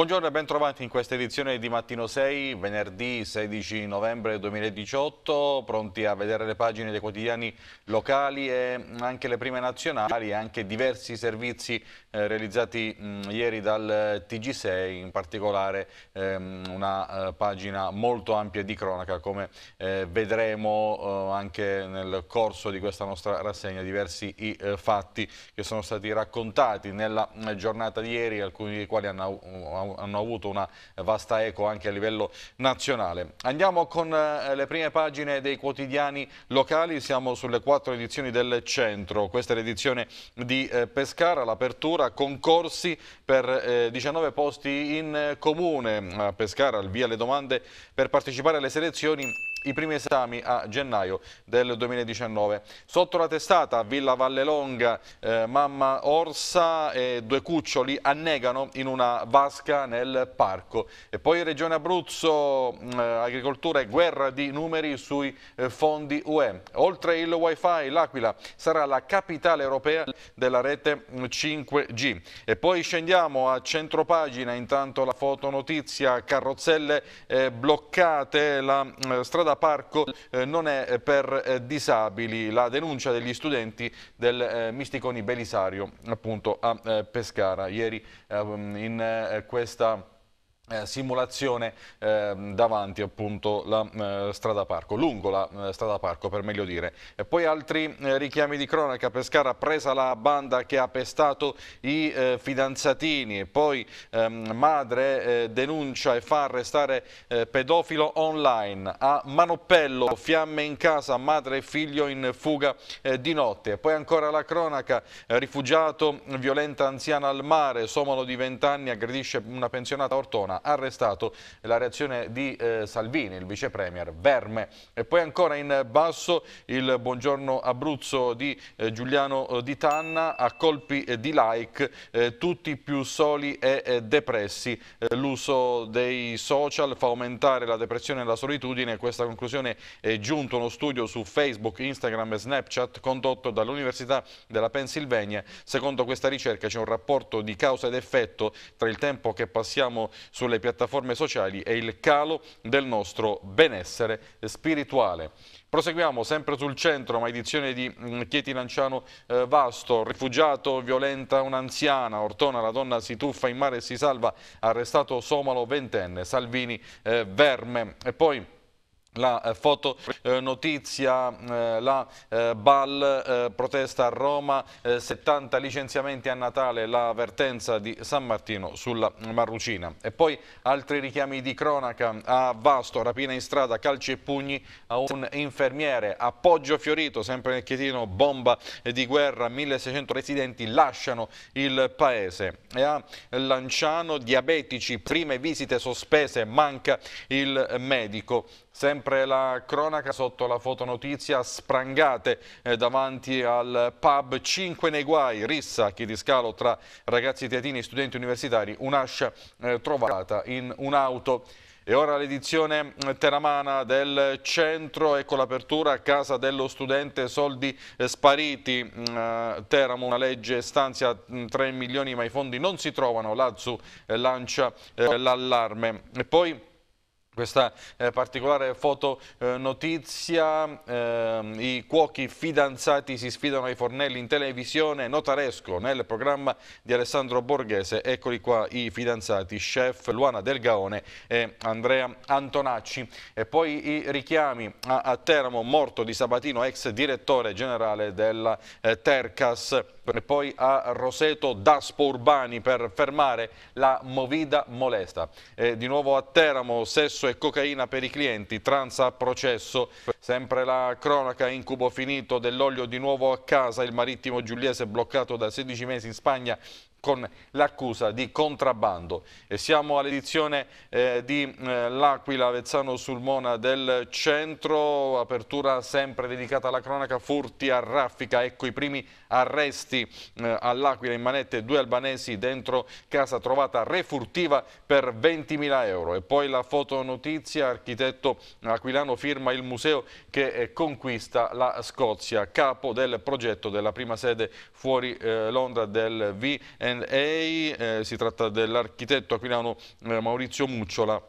Buongiorno e ben trovati in questa edizione di Mattino 6, venerdì 16 novembre 2018, pronti a vedere le pagine dei quotidiani locali e anche le prime nazionali e anche diversi servizi eh, realizzati mh, ieri dal TG6, in particolare ehm, una eh, pagina molto ampia di cronaca come eh, vedremo eh, anche nel corso di questa nostra rassegna diversi i eh, fatti che sono stati raccontati nella eh, giornata di ieri, alcuni dei quali hanno hanno avuto una vasta eco anche a livello nazionale. Andiamo con eh, le prime pagine dei quotidiani locali, siamo sulle quattro edizioni del centro, questa è l'edizione di eh, Pescara, l'apertura, concorsi per 19 eh, posti in comune. A Pescara, al via le domande per partecipare alle selezioni i primi esami a gennaio del 2019. Sotto la testata Villa Vallelonga, eh, mamma Orsa e due cuccioli annegano in una vasca nel parco. E poi Regione Abruzzo, eh, agricoltura e guerra di numeri sui eh, fondi UE. Oltre il wifi, l'Aquila sarà la capitale europea della rete 5G. E poi scendiamo a centropagina, intanto la fotonotizia, carrozzelle eh, bloccate, la eh, strada strada parco eh, non è eh, per eh, disabili, la denuncia degli studenti del Misticoni Belisario appunto a Pescara. Ieri in questa simulazione eh, davanti appunto la eh, strada parco, lungo la eh, strada parco per meglio dire. E poi altri eh, richiami di cronaca, Pescara presa la banda che ha pestato i eh, fidanzatini e poi ehm, madre denuncia e fa arrestare pedofilo online. A Manoppello, fiamme in casa, madre e figlio in fuga di notte. E poi ancora la cronaca, rifugiato, violenta anziana al mare, somalo di 20 anni, aggredisce una pensionata ortona arrestato la reazione di eh, Salvini, il vice premier Verme. E poi ancora in basso il buongiorno Abruzzo di eh, Giuliano eh, Di Tanna a colpi eh, di like, eh, tutti più soli e depressi. L'uso dei social fa aumentare la depressione e la solitudine. Questa conclusione è giunto uno studio su Facebook, Instagram e Snapchat condotto dall'Università della Pennsylvania. Secondo questa ricerca c'è un rapporto di causa ed effetto tra il tempo che passiamo sulle sulle piattaforme sociali e il calo del nostro benessere spirituale. Proseguiamo sempre sul centro, ma edizione di mm, Chieti Lanciano eh, Vasto, rifugiato, violenta un'anziana, Ortona, la donna si tuffa in mare e si salva, arrestato Somalo ventenne, Salvini eh, Verme e poi la eh, foto eh, notizia, eh, la BAL protesta a Roma, 70 eh, licenziamenti a Natale, la vertenza di San Martino sulla Marrucina. E poi altri richiami di cronaca a Vasto, rapina in strada, calci e pugni a un infermiere, appoggio fiorito, sempre nel Chietino, bomba di guerra, 1600 residenti lasciano il paese. E a Lanciano, diabetici, prime visite sospese, manca il medico. Sempre la cronaca sotto la fotonotizia, sprangate eh, davanti al pub 5 nei guai, rissa, chi di scalo tra ragazzi teatini e studenti universitari, un'ascia eh, trovata in un'auto. E ora l'edizione eh, teramana del centro, ecco l'apertura a casa dello studente, soldi eh, spariti, mm, eh, Teramo una legge stanzia 3 mm, milioni ma i fondi non si trovano, Lazzu lancia l'allarme. E poi questa eh, particolare foto eh, notizia, eh, i cuochi fidanzati si sfidano ai fornelli in televisione, notaresco nel programma di Alessandro Borghese, eccoli qua i fidanzati, chef Luana Del Gaone e Andrea Antonacci. E poi i richiami a, a Teramo, morto di Sabatino, ex direttore generale della eh, Tercas e poi a Roseto Daspo Urbani per fermare la movida molesta. E di nuovo a Teramo, sesso e cocaina per i clienti, transa processo. Sempre la cronaca, incubo finito dell'olio di nuovo a casa, il marittimo giuliese bloccato da 16 mesi in Spagna con l'accusa di contrabbando. E siamo all'edizione eh, di eh, L'Aquila, Avezzano Sulmona del centro, apertura sempre dedicata alla cronaca, furti a raffica, ecco i primi arresti eh, all'Aquila in manette, due albanesi dentro casa trovata refurtiva per 20.000 euro. E poi la fotonotizia, architetto aquilano firma il museo che eh, conquista la Scozia, capo del progetto della prima sede fuori eh, Londra del V eh, si tratta dell'architetto aquilano eh, Maurizio Mucciola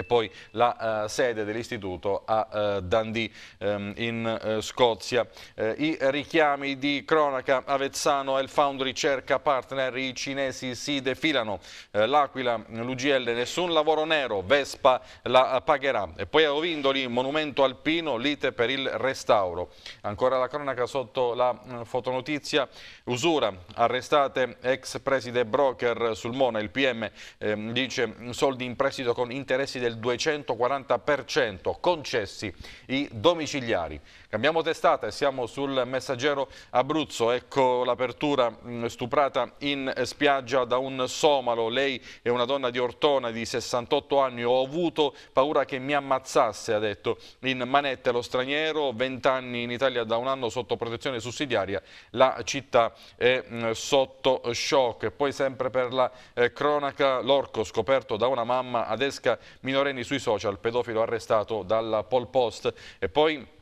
e poi la uh, sede dell'istituto a uh, Dundee um, in uh, Scozia. I richiami di cronaca Avezzano e il Foundry cerca partner, i cinesi si defilano, l'Aquila, l'UGL, nessun lavoro nero, Vespa la pagherà. E poi a Ovindoli, monumento alpino, lite per il restauro. Ancora la cronaca sotto la fotonotizia, usura, arrestate ex preside broker sul Mona, il PM ehm, dice soldi in prestito con interessi del 240%, concessi i domiciliari. Cambiamo testata e siamo sul messaggero Abruzzo, ecco l'apertura mm, stuprata in spiaggia da un somalo, lei è una donna di Ortona di 68 anni, ho avuto paura che mi ammazzasse, ha detto, in manette lo straniero, 20 anni in Italia da un anno sotto protezione sussidiaria, la città è mm, sotto shock. Poi sempre per la eh, cronaca, l'orco scoperto da una mamma ad Esca minorenni sui social, pedofilo arrestato dalla Pol Post. E poi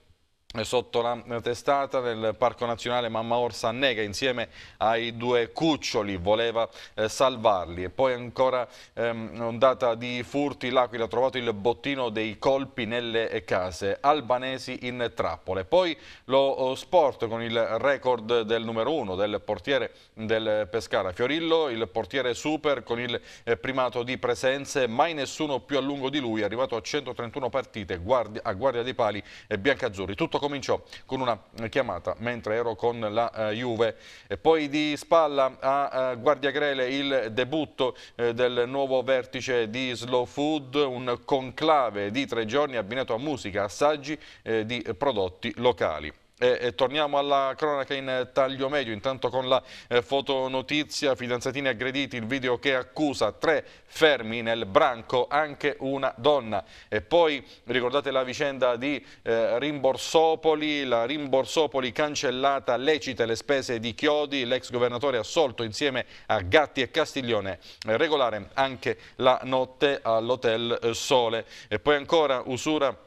sotto la testata del Parco Nazionale Mamma Orsa Annega insieme ai due cuccioli, voleva eh, salvarli. E poi ancora ehm, ondata di furti, l'Aquila ha trovato il bottino dei colpi nelle case, albanesi in trappole, poi lo sport con il record del numero uno del portiere del Pescara, Fiorillo, il portiere super con il eh, primato di presenze, mai nessuno più a lungo di lui, arrivato a 131 partite guardia, a guardia dei pali e biancazzurri, tutto tutto cominciò con una chiamata mentre ero con la uh, Juve e poi di spalla a uh, Guardia Grele il debutto uh, del nuovo vertice di Slow Food, un conclave di tre giorni abbinato a musica, assaggi di prodotti locali. E, e, torniamo alla cronaca in taglio medio, intanto con la eh, fotonotizia, fidanzatini aggrediti, il video che accusa tre fermi nel branco, anche una donna. E poi ricordate la vicenda di eh, Rimborsopoli, la Rimborsopoli cancellata, lecite le spese di Chiodi, l'ex governatore assolto insieme a Gatti e Castiglione, eh, regolare anche la notte all'Hotel eh, Sole. E poi ancora usura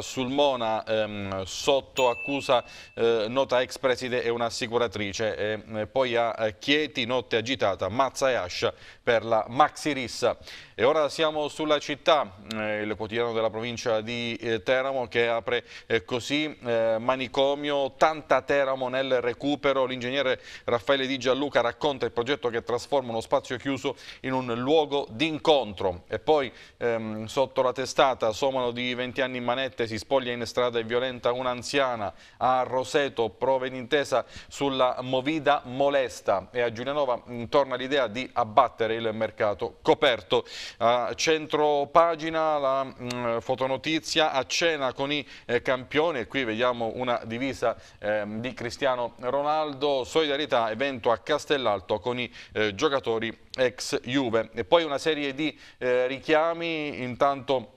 Sulmona ehm, sotto accusa eh, nota ex preside e un'assicuratrice e eh, poi a Chieti notte agitata Mazza e Ascia per la Maxi Rissa e ora siamo sulla città eh, il quotidiano della provincia di eh, Teramo che apre eh, così manicomio tanta Teramo nel recupero. L'ingegnere Raffaele Di Gianluca racconta il progetto che trasforma uno spazio chiuso in un luogo d'incontro. E poi ehm, sotto la testata somano di 20 anni in Brunette si spoglia in strada e violenta un'anziana, a Roseto prove d'intesa sulla Movida molesta. E a Giulianova mm, torna l'idea di abbattere il mercato coperto. A centro pagina la mh, mm, fotonotizia a cena con i eh, campioni. E qui vediamo una divisa eh, di Cristiano Ronaldo, solidarietà evento a Castellalto con i eh, giocatori ex Juve. E poi una serie di eh, richiami. Intanto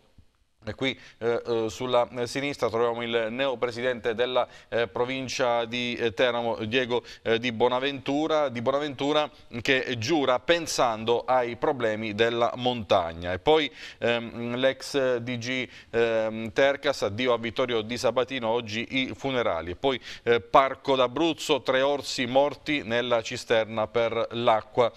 qui eh, eh, sulla sinistra troviamo il neopresidente della eh, provincia di eh, Teramo, Diego eh, di, Bonaventura, di, Bonaventura, che giura pensando ai problemi della montagna. E poi ehm, l'ex DG ehm, Tercas, addio a Vittorio Di Sabatino, oggi i funerali. E poi eh, Parco d'Abruzzo, tre orsi morti nella cisterna per l'acqua.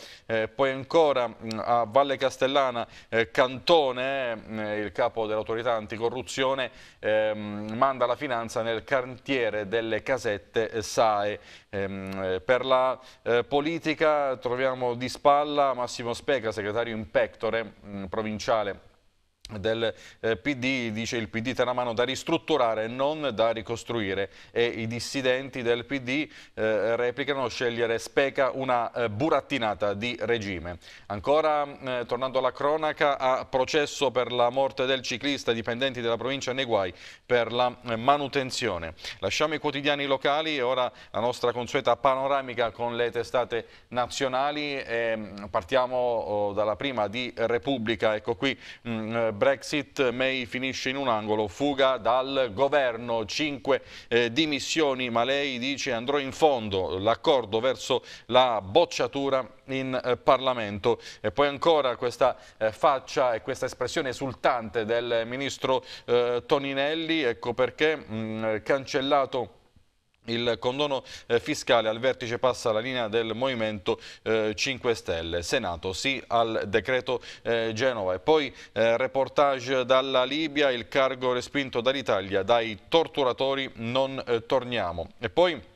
poi ancora a Valle Castellana, Cantone, il capo dell'autorità autorità anticorruzione ehm, manda la finanza nel cantiere delle casette SAE. Ehm, per la eh, politica troviamo di spalla Massimo Speca, segretario in pectore mh, provinciale del eh, PD, dice il PD Teramano, da ristrutturare non da ricostruire e i dissidenti del PD eh, replicano scegliere Speca una eh, burattinata di regime. Ancora, eh, tornando alla cronaca, a processo per la morte del ciclista dipendenti della provincia Neguai per la eh, manutenzione. Lasciamo i quotidiani locali e ora la nostra consueta panoramica con le testate nazionali mm, partiamo oh, dalla prima di Repubblica, ecco qui mh, mm, Brexit, May finisce in un angolo, fuga dal governo, cinque eh, dimissioni, ma lei dice andrò in fondo l'accordo verso la bocciatura in eh, Parlamento. E poi ancora questa eh, faccia e questa espressione esultante del ministro eh, Toninelli, ecco perché mh, cancellato il condono eh, fiscale al vertice passa la linea del Movimento eh, 5 Stelle. Senato sì al decreto eh, Genova. E poi eh, reportage dalla Libia, il cargo respinto dall'Italia, dai torturatori non eh, torniamo. E poi...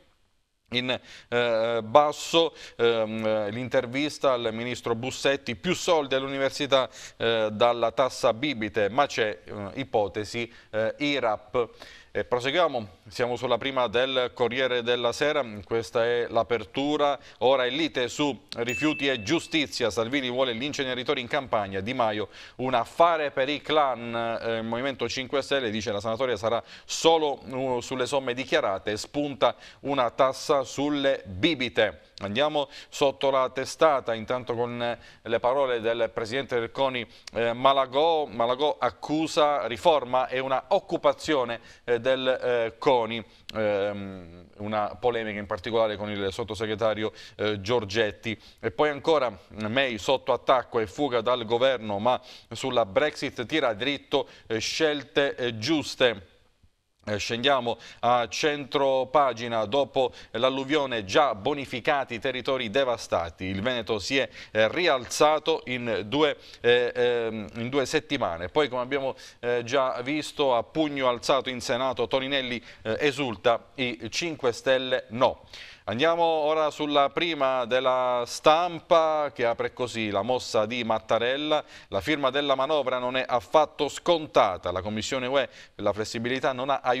In eh, basso ehm, l'intervista al ministro Bussetti, più soldi all'università eh, dalla tassa bibite, ma c'è eh, ipotesi IRAP. E proseguiamo, siamo sulla prima del Corriere della Sera, questa è l'apertura, ora è lite su rifiuti e giustizia, Salvini vuole gli inceneritori in campagna, Di Maio un affare per i clan, eh, il Movimento 5 Stelle dice la sanatoria sarà solo uh, sulle somme dichiarate, spunta una tassa sulle bibite. Andiamo sotto la testata, intanto con eh, le parole del Presidente del CONI eh, Malagò. Malagò accusa riforma e una occupazione eh, del eh, CONI, ehm, una polemica in particolare con il sottosegretario eh, Giorgetti. E poi ancora May sotto attacco e fuga dal governo, ma sulla Brexit tira dritto eh, scelte giuste. Eh, scendiamo a centro pagina, dopo l'alluvione già bonificati i territori devastati. Il Veneto si è eh, rialzato in due, eh, ehm, in due, settimane. Poi come abbiamo eh, già visto a pugno alzato in Senato Toninelli esulta, i 5 Stelle no. Andiamo ora sulla prima della stampa che apre così la mossa di Mattarella. La firma della manovra non è affatto scontata. La Commissione UE per la flessibilità non ha aiutato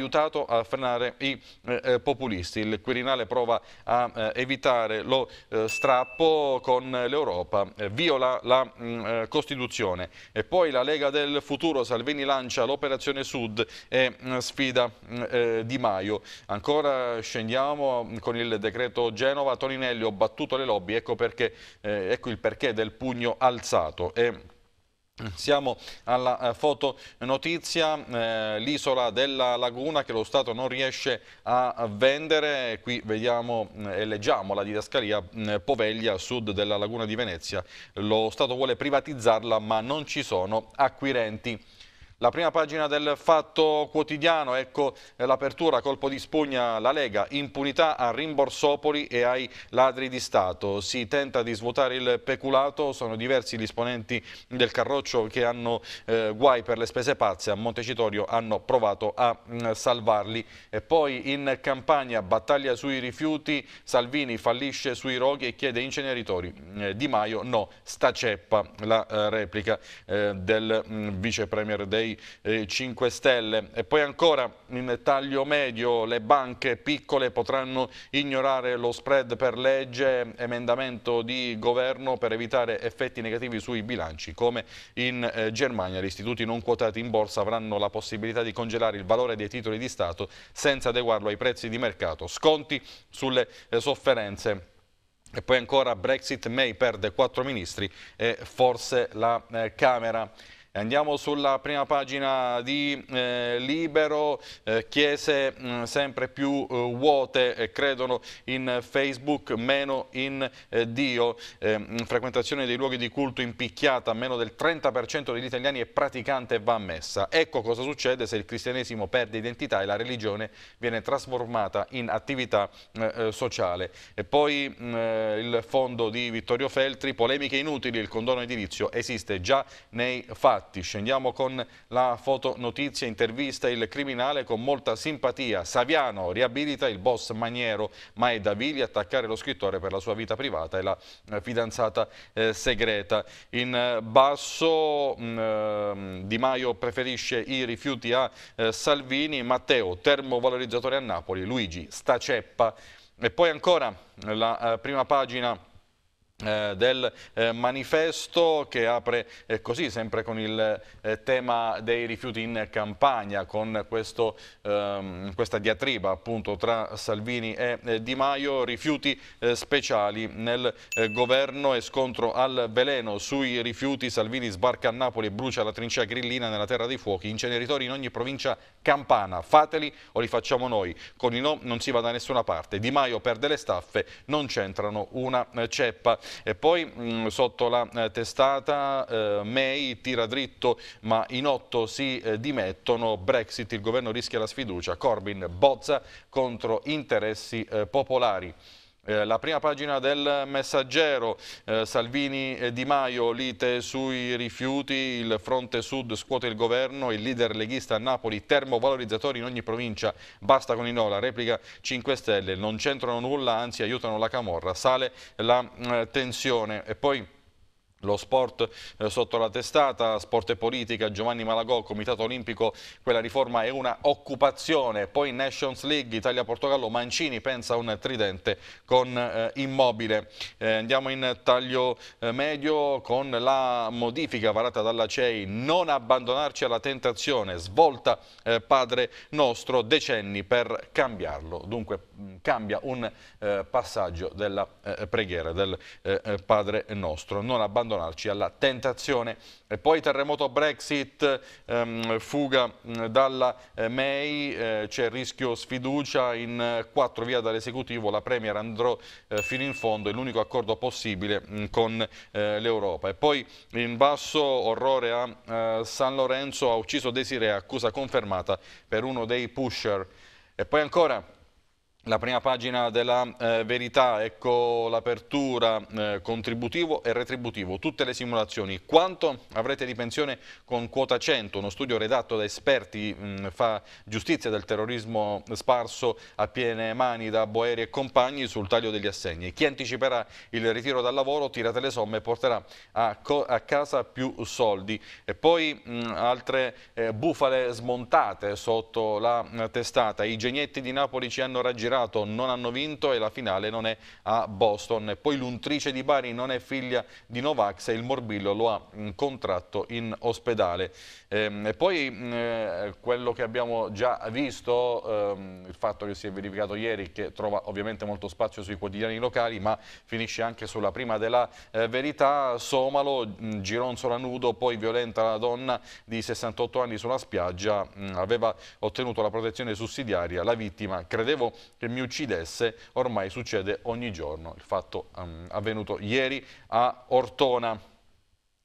a frenare i eh, eh populisti. Il Quirinale prova a eh, evitare lo eh, strappo con l'Europa. Eh, viola la mh, mm, eh, Costituzione. E poi la Lega del Futuro. Salvini lancia l'Operazione Sud e mh, mm, sfida mh, mm, Di Maio. Ancora scendiamo con il decreto Genova, Toninelli ho battuto le lobby, ecco, perché, ecco il perché del pugno alzato. E... Siamo alla eh, fotonotizia, eh, l'isola della Laguna che lo Stato non riesce a vendere, qui vediamo eh, e leggiamo la didascalia eh, Poveglia a sud della Laguna di Venezia, lo Stato vuole privatizzarla ma non ci sono acquirenti. La prima pagina del Fatto Quotidiano, ecco l'apertura, colpo di spugna, la Lega, impunità a Rimborsopoli e ai ladri di Stato. Si tenta di svuotare il peculato, sono diversi gli esponenti del Carroccio che hanno eh, guai per le spese pazze, a Montecitorio hanno provato a mh, mm, salvarli. E poi in campagna, battaglia sui rifiuti, Salvini fallisce sui roghi e chiede inceneritori. Eh, di Maio no, sta ceppa la eh, replica eh, del mh, mm, vice premier dei dei eh, 5 Stelle. E poi ancora in taglio medio le banche piccole potranno ignorare lo spread per legge, emendamento di governo per evitare effetti negativi sui bilanci. Come in eh, Germania gli istituti non quotati in borsa avranno la possibilità di congelare il valore dei titoli di Stato senza adeguarlo ai prezzi di mercato. Sconti sulle eh, sofferenze. E poi ancora Brexit, May perde quattro ministri e forse la eh, Camera. Andiamo sulla prima pagina di eh, Libero, eh, chiese mh, mm, sempre più eh, vuote credono in Facebook, meno in eh, Dio, eh, frequentazione dei luoghi di culto impicchiata, meno del 30% degli italiani è praticante e va a messa. Ecco cosa succede se il cristianesimo perde identità e la religione viene trasformata in attività eh, sociale. E poi mh, il fondo di Vittorio Feltri, polemiche inutili, il condono edilizio esiste già nei fatti fatti. Scendiamo con la fotonotizia, intervista il criminale con molta simpatia. Saviano riabilita il boss maniero, ma è da Vili attaccare lo scrittore per la sua vita privata e la eh, fidanzata eh, segreta. In eh, basso mh, mm, ehm, Di Maio preferisce i rifiuti a eh, Salvini, Matteo termovalorizzatore a Napoli, Luigi Staceppa e poi ancora la eh, prima pagina del eh, manifesto che apre eh, così sempre con il eh, tema dei rifiuti in campagna con questo, ehm, questa diatriba appunto tra Salvini e eh, Di Maio rifiuti eh, speciali nel governo e scontro al veleno. Sui rifiuti Salvini sbarca a Napoli e brucia la trincea grillina nella terra dei fuochi. Inceneritori in ogni provincia campana. Fateli o li facciamo noi. Con i no non si va da nessuna parte. Di Maio perde le staffe non c'entrano una ceppa E poi mh, sotto la eh, testata eh, May tira dritto ma in otto si eh, dimettono, Brexit, il governo rischia la sfiducia, Corbyn bozza contro interessi eh, popolari. Eh, la prima pagina del messaggero, eh, Salvini e Di Maio, lite sui rifiuti, il fronte sud scuote il governo, il leader leghista a Napoli, termovalorizzatori in ogni provincia, basta con i no, la replica 5 Stelle, non c'entrano nulla, anzi aiutano la Camorra, sale la eh, tensione. E poi... Lo sport eh, sotto la testata, sport e politica, Giovanni Malagò, Comitato Olimpico, quella riforma è una occupazione, poi Nations League, Italia-Portogallo, Mancini pensa a un tridente con eh, Immobile. Eh, andiamo in taglio eh, medio con la modifica varata dalla CEI, non abbandonarci alla tentazione, svolta eh, Padre Nostro, decenni per cambiarlo. Dunque mh, cambia un passaggio della preghiera del Padre Nostro, non abbandonarci abbandonarci alla tentazione. E poi terremoto Brexit, ehm, fuga dalla eh, May, eh, c'è rischio sfiducia in eh, quattro via dall'esecutivo, la Premier andrò eh, fino in fondo, è l'unico accordo possibile mh, con eh, l'Europa. E poi in basso orrore a San Lorenzo, ha ucciso Desiree, accusa confermata per uno dei pusher. E poi ancora la prima pagina della eh, verità, ecco l'apertura eh, contributivo e retributivo, tutte le simulazioni. Quanto avrete di pensione con quota 100? Uno studio redatto da esperti mh, fa giustizia del terrorismo sparso a piene mani da Boeri e compagni sul taglio degli assegni. Chi anticiperà il ritiro dal lavoro, tirate le somme e porterà a, a casa più soldi. E poi mh, altre eh, bufale smontate sotto la testata. I genietti di Napoli ci hanno raggirato campionato non hanno vinto e la finale non è a Boston. Poi l'Untrice di Bari non è figlia di Novax e il Morbillo lo ha contratto in ospedale. Ehm, e poi eh, quello che abbiamo già visto, ehm, il fatto che si è verificato ieri, che trova ovviamente molto spazio sui quotidiani locali, ma finisce anche sulla prima della eh, verità, Somalo, gironzola nudo, poi violenta la donna di 68 anni sulla spiaggia, aveva ottenuto la protezione sussidiaria, la vittima credevo che mi uccidesse ormai succede ogni giorno. Il fatto um, avvenuto ieri a Ortona.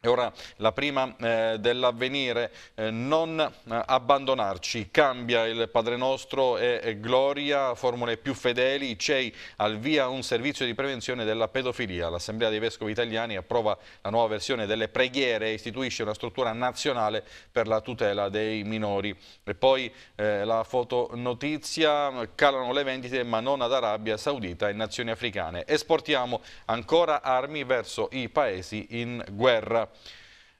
E ora la prima eh, dell'avvenire, eh, non eh, abbandonarci, cambia il Padre Nostro e, e, Gloria, formule più fedeli, CEI al via un servizio di prevenzione della pedofilia. L'Assemblea dei Vescovi Italiani approva la nuova versione delle preghiere e istituisce una struttura nazionale per la tutela dei minori. E poi eh, la fotonotizia, calano le vendite ma non ad Arabia Saudita e nazioni africane. Esportiamo ancora armi verso i paesi in guerra.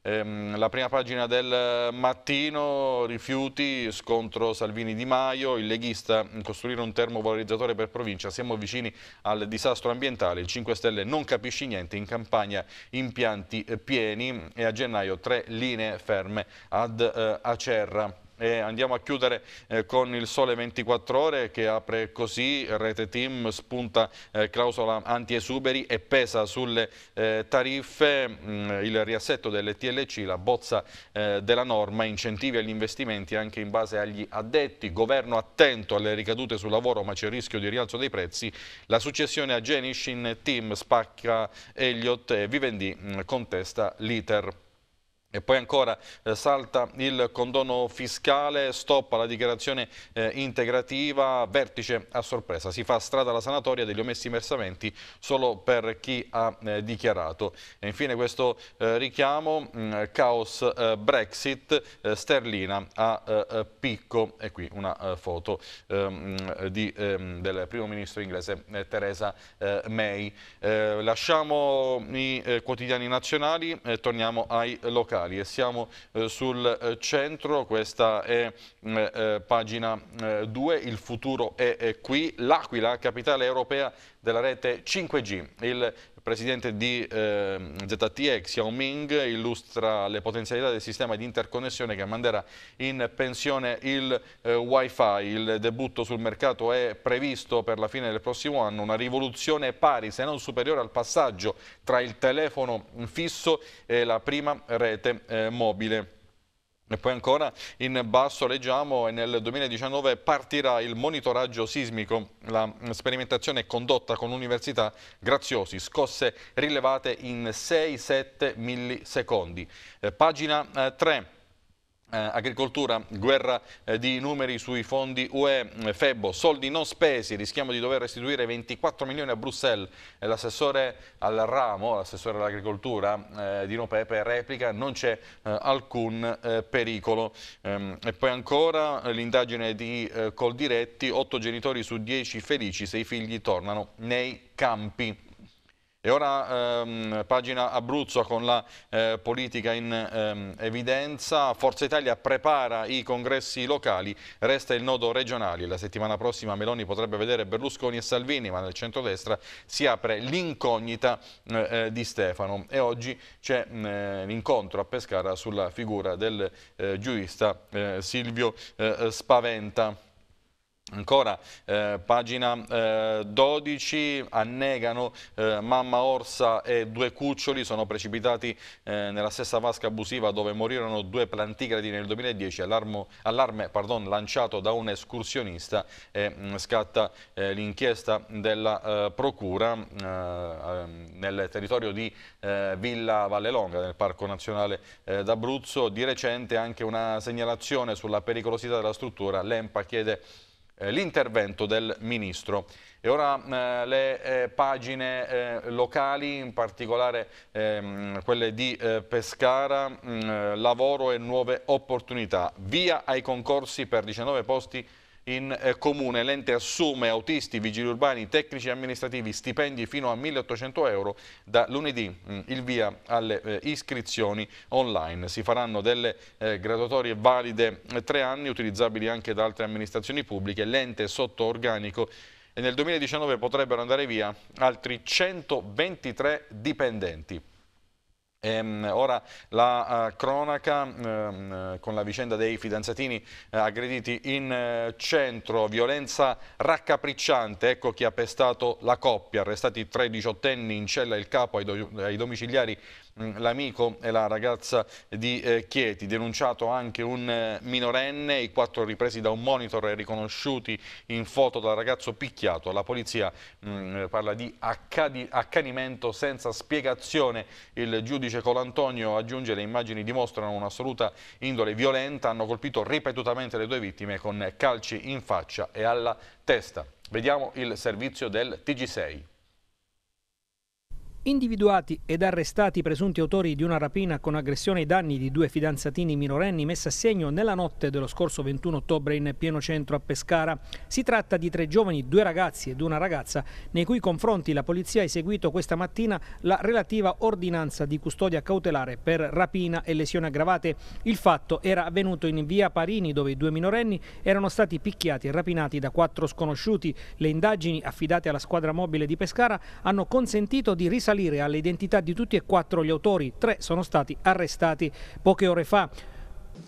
Ehm, la prima pagina del mattino, rifiuti, scontro Salvini Di Maio, il leghista, costruire un termovalorizzatore per provincia, siamo vicini al disastro ambientale, il 5 Stelle non capisci niente, in campagna impianti pieni e a gennaio tre linee ferme ad eh, Acerra. E andiamo a chiudere eh, con il Sole 24 Ore che apre così, Rete Team spunta eh, clausola anti-esuberi e pesa sulle eh, tariffe. Mh, mm, il riassetto delle TLC, la bozza eh, della norma, incentivi agli investimenti anche in base agli addetti, governo attento alle ricadute sul lavoro ma c'è il rischio di rialzo dei prezzi, la successione a Genish in Team spacca Elliott e Vivendi mh, mm, contesta l'iter. E poi ancora eh, salta il condono fiscale, stop alla dichiarazione eh, integrativa, vertice a sorpresa. Si fa strada la sanatoria degli omessi versamenti solo per chi ha eh, dichiarato. E infine questo eh, richiamo, mh, mm, caos eh, Brexit, sterlina a picco. E qui una foto ehm, di, ehm, del primo ministro inglese Theresa May. lasciamo i quotidiani nazionali e torniamo ai locali locali e siamo eh, sul eh, centro, questa è eh, eh pagina 2, il futuro è, è qui, l'Aquila, capitale europea della rete 5G. Il presidente di eh, ZTE, Xiaoming, illustra le potenzialità del sistema di interconnessione che manderà in pensione il eh, wifi. Il debutto sul mercato è previsto per la fine del prossimo anno, una rivoluzione pari se non superiore al passaggio tra il telefono fisso e la prima rete eh, mobile. E poi ancora in basso leggiamo e nel 2019 partirà il monitoraggio sismico. La sperimentazione è condotta con l'Università Graziosi, scosse rilevate in 6-7 millisecondi. Eh, pagina eh, 3. Eh, agricoltura, guerra eh, di numeri sui fondi UE, eh, Febo, soldi non spesi, rischiamo di dover restituire 24 milioni a Bruxelles. L'assessore al ramo, l'assessore all'agricoltura, eh, Dino Pepe, replica, non c'è eh, alcun eh, pericolo. Ehm, e poi ancora l'indagine di Coldiretti, 8 genitori su 10 felici se i figli tornano nei campi. E ora ehm, pagina Abruzzo con la eh, politica in ehm, evidenza. Forza Italia prepara i congressi locali, resta il nodo regionale. La settimana prossima Meloni potrebbe vedere Berlusconi e Salvini, ma nel centrodestra si apre l'incognita eh, eh di Stefano. E oggi c'è eh, l'incontro a Pescara sulla figura del eh, giurista eh, Silvio Spaventa. Ancora, eh, pagina eh, 12, annegano eh, mamma orsa e due cuccioli, sono precipitati eh, nella stessa vasca abusiva dove morirono due plantigradi nel 2010, allarme, allarme pardon, lanciato da un escursionista e mm, scatta eh, l'inchiesta della eh, Procura ehm, nel territorio di Villa Vallelonga, nel Parco Nazionale d'Abruzzo. Di recente anche una segnalazione sulla pericolosità della struttura, l'EMPA chiede l'intervento del Ministro. E ora eh, le eh, pagine eh, locali, in particolare ehm, quelle di eh, Pescara, mh, mm, lavoro e nuove opportunità. Via ai concorsi per 19 posti in eh, comune. L'ente assume autisti, vigili urbani, tecnici amministrativi, stipendi fino a 1.800 euro. Da lunedì mh, mm, il via alle eh, iscrizioni online. Si faranno delle eh, graduatorie valide eh, tre anni, utilizzabili anche da altre amministrazioni pubbliche. L'ente sotto organico e nel 2019 potrebbero andare via altri 123 dipendenti. Ehm, ora la uh, cronaca ehm, con la vicenda dei fidanzatini eh, aggrediti in centro, violenza raccapricciante, ecco chi ha pestato la coppia, arrestati tre diciottenni in cella il capo ai, do ai domiciliari l'amico e la ragazza di eh, Chieti, denunciato anche un eh, minorenne, i quattro ripresi da un monitor e riconosciuti in foto dal ragazzo picchiato. La polizia mh, mm, parla di accanimento senza spiegazione. Il giudice Colantonio aggiunge le immagini dimostrano un'assoluta indole violenta, hanno colpito ripetutamente le due vittime con calci in faccia e alla testa. Vediamo il servizio del TG6. Individuati ed arrestati i presunti autori di una rapina con aggressione ai danni di due fidanzatini minorenni messa a segno nella notte dello scorso 21 ottobre in pieno centro a Pescara. Si tratta di tre giovani, due ragazzi ed una ragazza, nei cui confronti la polizia ha eseguito questa mattina la relativa ordinanza di custodia cautelare per rapina e lesioni aggravate. Il fatto era avvenuto in via Parini dove i due minorenni erano stati picchiati e rapinati da quattro sconosciuti. Le indagini affidate alla squadra mobile di Pescara hanno consentito di risalire risalire alle identità di tutti e quattro gli autori, tre sono stati arrestati poche ore fa.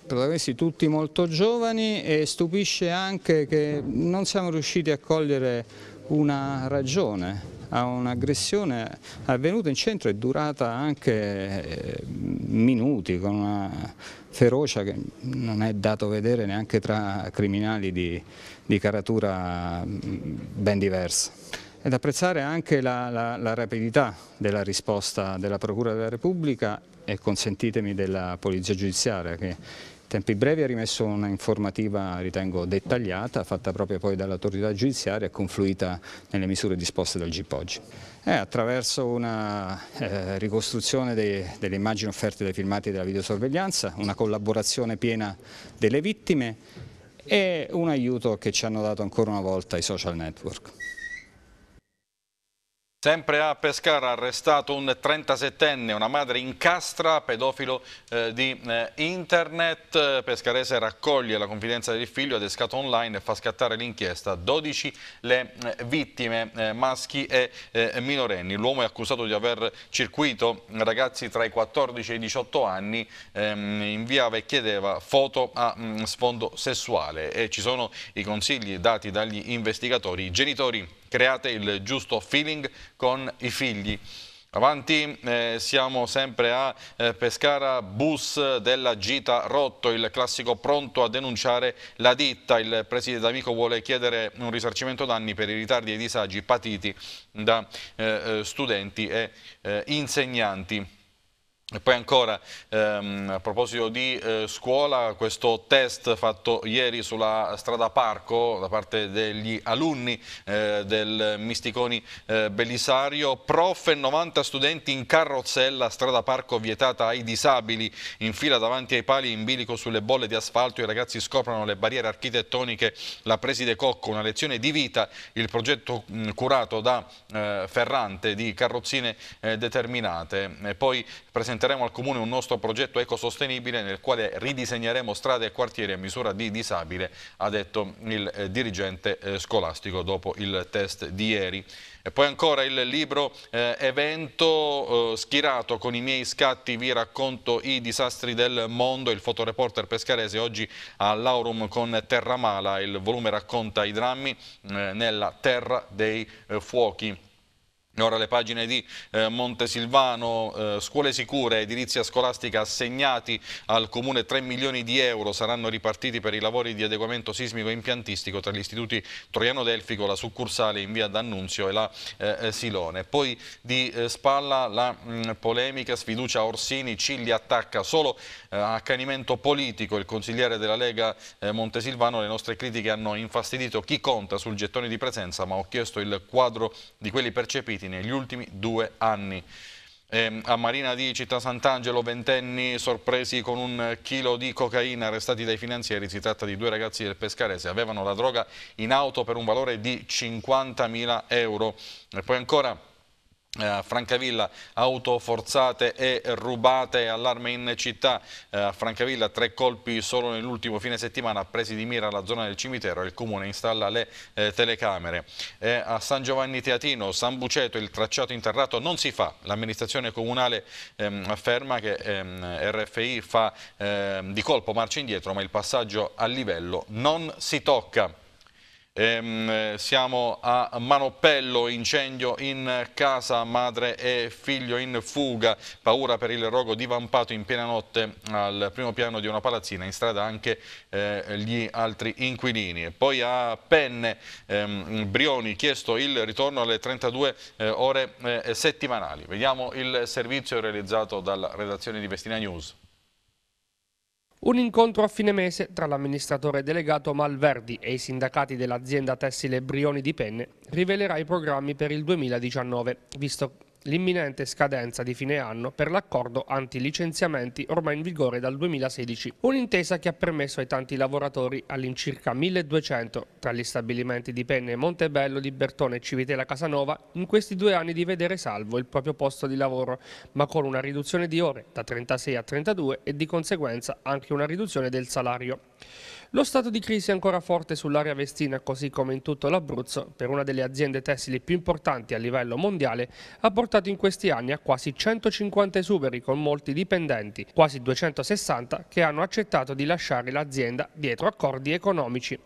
Protagonisti tutti molto giovani e stupisce anche che non siamo riusciti a cogliere una ragione a un'aggressione avvenuta in centro e durata anche eh, minuti con una ferocia che non è dato vedere neanche tra criminali di, di caratura ben diversa ed apprezzare anche la, la, la, rapidità della risposta della Procura della Repubblica e consentitemi della Polizia Giudiziaria che in tempi brevi ha rimesso una informativa ritengo dettagliata fatta proprio poi dall'autorità giudiziaria e confluita nelle misure disposte dal GIP oggi. È attraverso una eh, ricostruzione dei, delle immagini offerte dai filmati della videosorveglianza, una collaborazione piena delle vittime e un aiuto che ci hanno dato ancora una volta i social network. Sempre a Pescara arrestato un 37enne, una madre incastra, pedofilo eh, di eh, internet. Pescarese raccoglie la confidenza del figlio, adescato online e fa scattare l'inchiesta. 12 le eh, vittime, eh, maschi e eh, minorenni. L'uomo è accusato di aver circuito ragazzi tra i 14 e i 18 anni, ehm, inviava e chiedeva foto a mh, mm, sfondo sessuale e ci sono i consigli dati dagli investigatori. I genitori create il giusto feeling con i figli. Avanti eh, siamo sempre a eh, Pescara, bus della gita rotto, il classico pronto a denunciare la ditta. Il preside D'Amico vuole chiedere un risarcimento danni per i ritardi e i disagi patiti da eh, eh studenti e eh, insegnanti. E poi ancora, ehm, a proposito di eh, scuola, questo test fatto ieri sulla strada Parco da parte degli alunni eh, del Misticoni eh, Bellisario, prof e 90 studenti in carrozzella, strada Parco vietata ai disabili, in fila davanti ai pali in bilico sulle bolle di asfalto, i ragazzi scoprono le barriere architettoniche, la preside Cocco, una lezione di vita, il progetto mh, curato da eh, Ferrante di carrozzine eh, determinate. E poi presentato presenteremo al Comune un nostro progetto ecosostenibile nel quale ridisegneremo strade e quartieri a misura di disabile, ha detto il eh, dirigente eh, scolastico dopo il test di ieri. E poi ancora il libro eh, Evento eh, schirato con i miei scatti vi racconto i disastri del mondo, il fotoreporter pescarese oggi a Laurum con Terramala, il volume racconta i drammi eh, nella terra dei eh, fuochi. Ora le pagine di eh, Montesilvano, eh, scuole sicure, edilizia scolastica assegnati al Comune 3 milioni di euro saranno ripartiti per i lavori di adeguamento sismico e impiantistico tra gli istituti Troiano Delfico, la succursale in via D'Annunzio e la eh, eh Silone. Poi di eh, spalla la mh, mm, polemica, sfiducia Orsini, Cigli attacca solo eh, accanimento politico. Il consigliere della Lega Montesilvano, le nostre critiche hanno infastidito chi conta sul gettone di presenza ma ho chiesto il quadro di quelli percepiti acquisiti negli ultimi due anni. Eh, a Marina di Città Sant'Angelo, ventenni sorpresi con un chilo di cocaina arrestati dai finanzieri. Si tratta di due ragazzi del Pescarese. Avevano la droga in auto per un valore di 50.000 euro. E poi ancora eh, Francavilla auto forzate e rubate, allarme in città, eh, Francavilla tre colpi solo nell'ultimo fine settimana presi di mira alla zona del cimitero il comune installa le eh, telecamere. a San Giovanni Teatino, San Buceto il tracciato interrato non si fa, l'amministrazione comunale ehm, afferma che ehm, RFI fa ehm, di colpo marcia indietro ma il passaggio a livello non si tocca. Ehm, siamo a Manoppello, incendio in casa, madre e figlio in fuga, paura per il rogo divampato in piena notte al primo piano di una palazzina, in strada anche eh, gli altri inquilini. E poi a Penne, ehm, Brioni, chiesto il ritorno alle 32 eh, ore eh, settimanali. Vediamo il servizio realizzato dalla redazione di Vestina News. Un incontro a fine mese tra l'amministratore delegato Malverdi e i sindacati dell'azienda tessile Brioni di Penne rivelerà i programmi per il 2019, visto l'imminente scadenza di fine anno per l'accordo anti-licenziamenti ormai in vigore dal 2016. Un'intesa che ha permesso ai tanti lavoratori, all'incirca 1200 tra gli stabilimenti di Penne, Montebello, di Bertone e Civitella Casanova, in questi due anni di vedere salvo il proprio posto di lavoro, ma con una riduzione di ore da 36 a 32 e di conseguenza anche una riduzione del salario. Lo stato di crisi è ancora forte sull'area vestina, così come in tutto l'Abruzzo, per una delle aziende tessili più importanti a livello mondiale, ha portato in questi anni a quasi 150 esuberi con molti dipendenti, quasi 260 che hanno accettato di lasciare l'azienda dietro accordi economici.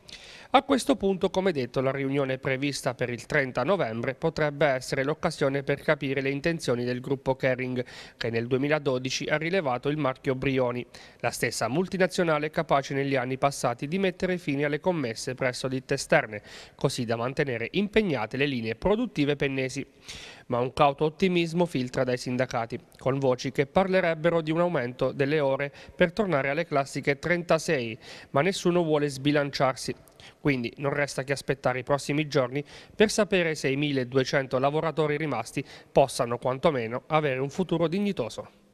A questo punto, come detto, la riunione prevista per il 30 novembre potrebbe essere l'occasione per capire le intenzioni del gruppo Kering, che nel 2012 ha rilevato il marchio Brioni, la stessa multinazionale capace negli anni passati di mettere fine alle commesse presso ditte esterne, così da mantenere impegnate le linee produttive pennesi. Ma un cauto ottimismo filtra dai sindacati, con voci che parlerebbero di un aumento delle ore per tornare alle classiche 36, ma nessuno vuole sbilanciarsi quindi non resta che aspettare i prossimi giorni per sapere se i 1200 lavoratori rimasti possano quantomeno avere un futuro dignitoso.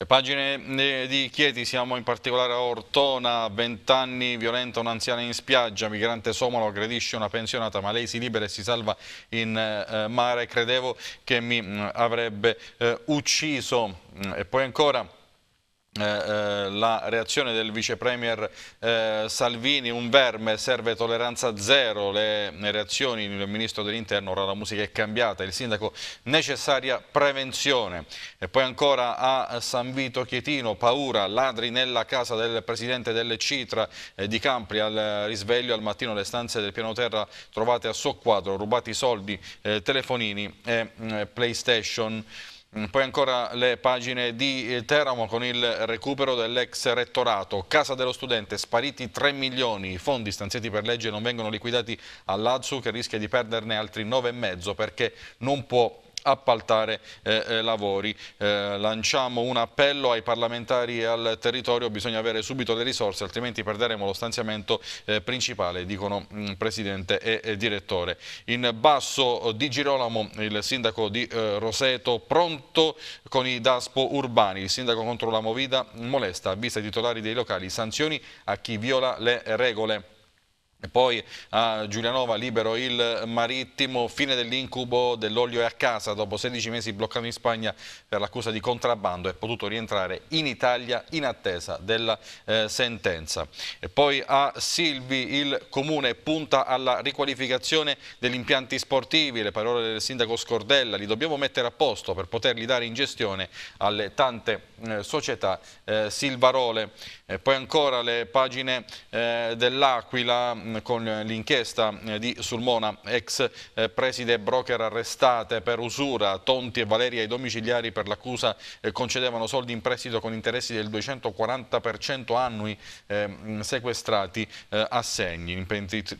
Le pagine eh, di Chieti, siamo in particolare a Ortona, 20 anni, violenta un'anziana in spiaggia, migrante somalo aggredisce una pensionata ma lei si libera e si salva in eh, mare, credevo che mi mm, avrebbe eh, ucciso. E poi ancora la reazione del vice premier eh, Salvini, un verme, serve tolleranza zero, le, le reazioni del ministro dell'interno, ora la musica è cambiata, il sindaco necessaria prevenzione e poi ancora a San Vito Chietino, paura, ladri nella casa del presidente delle Citra eh, di Campri al risveglio al mattino le stanze del piano terra trovate a soqquadro, rubati soldi, eh, telefonini e mm, Playstation. Mm, poi ancora le pagine di eh, Teramo con il recupero dell'ex rettorato, Casa dello Studente, spariti 3 milioni, i fondi stanziati per legge non vengono liquidati all'Azzu che rischia di perderne altri 9,5 perché non può appaltare eh, eh, lavori. Eh, lanciamo un appello ai parlamentari e al territorio, bisogna avere subito le risorse, altrimenti perderemo lo stanziamento eh, principale, dicono mh, mm, Presidente e, e, Direttore. In basso di Girolamo il sindaco di eh, Roseto pronto con i DASPO urbani, il sindaco contro la Movida molesta, avvisa i titolari dei locali, sanzioni a chi viola le regole. E poi a Giulianova libero il marittimo, fine dell'incubo dell'olio è a casa, dopo 16 mesi bloccato in Spagna per l'accusa di contrabbando è potuto rientrare in Italia in attesa della eh, sentenza. E poi a Silvi il comune punta alla riqualificazione degli impianti sportivi, le parole del sindaco Scordella, li dobbiamo mettere a posto per poterli dare in gestione alle tante eh, società eh, silvarole. E poi ancora le pagine eh, dell'Aquila mm, con l'inchiesta eh, di Sulmona, ex eh, preside broker arrestate per usura, Tonti e Valeria ai domiciliari per l'accusa eh, concedevano soldi in prestito con interessi del 240% annui mm, sequestrati a segni.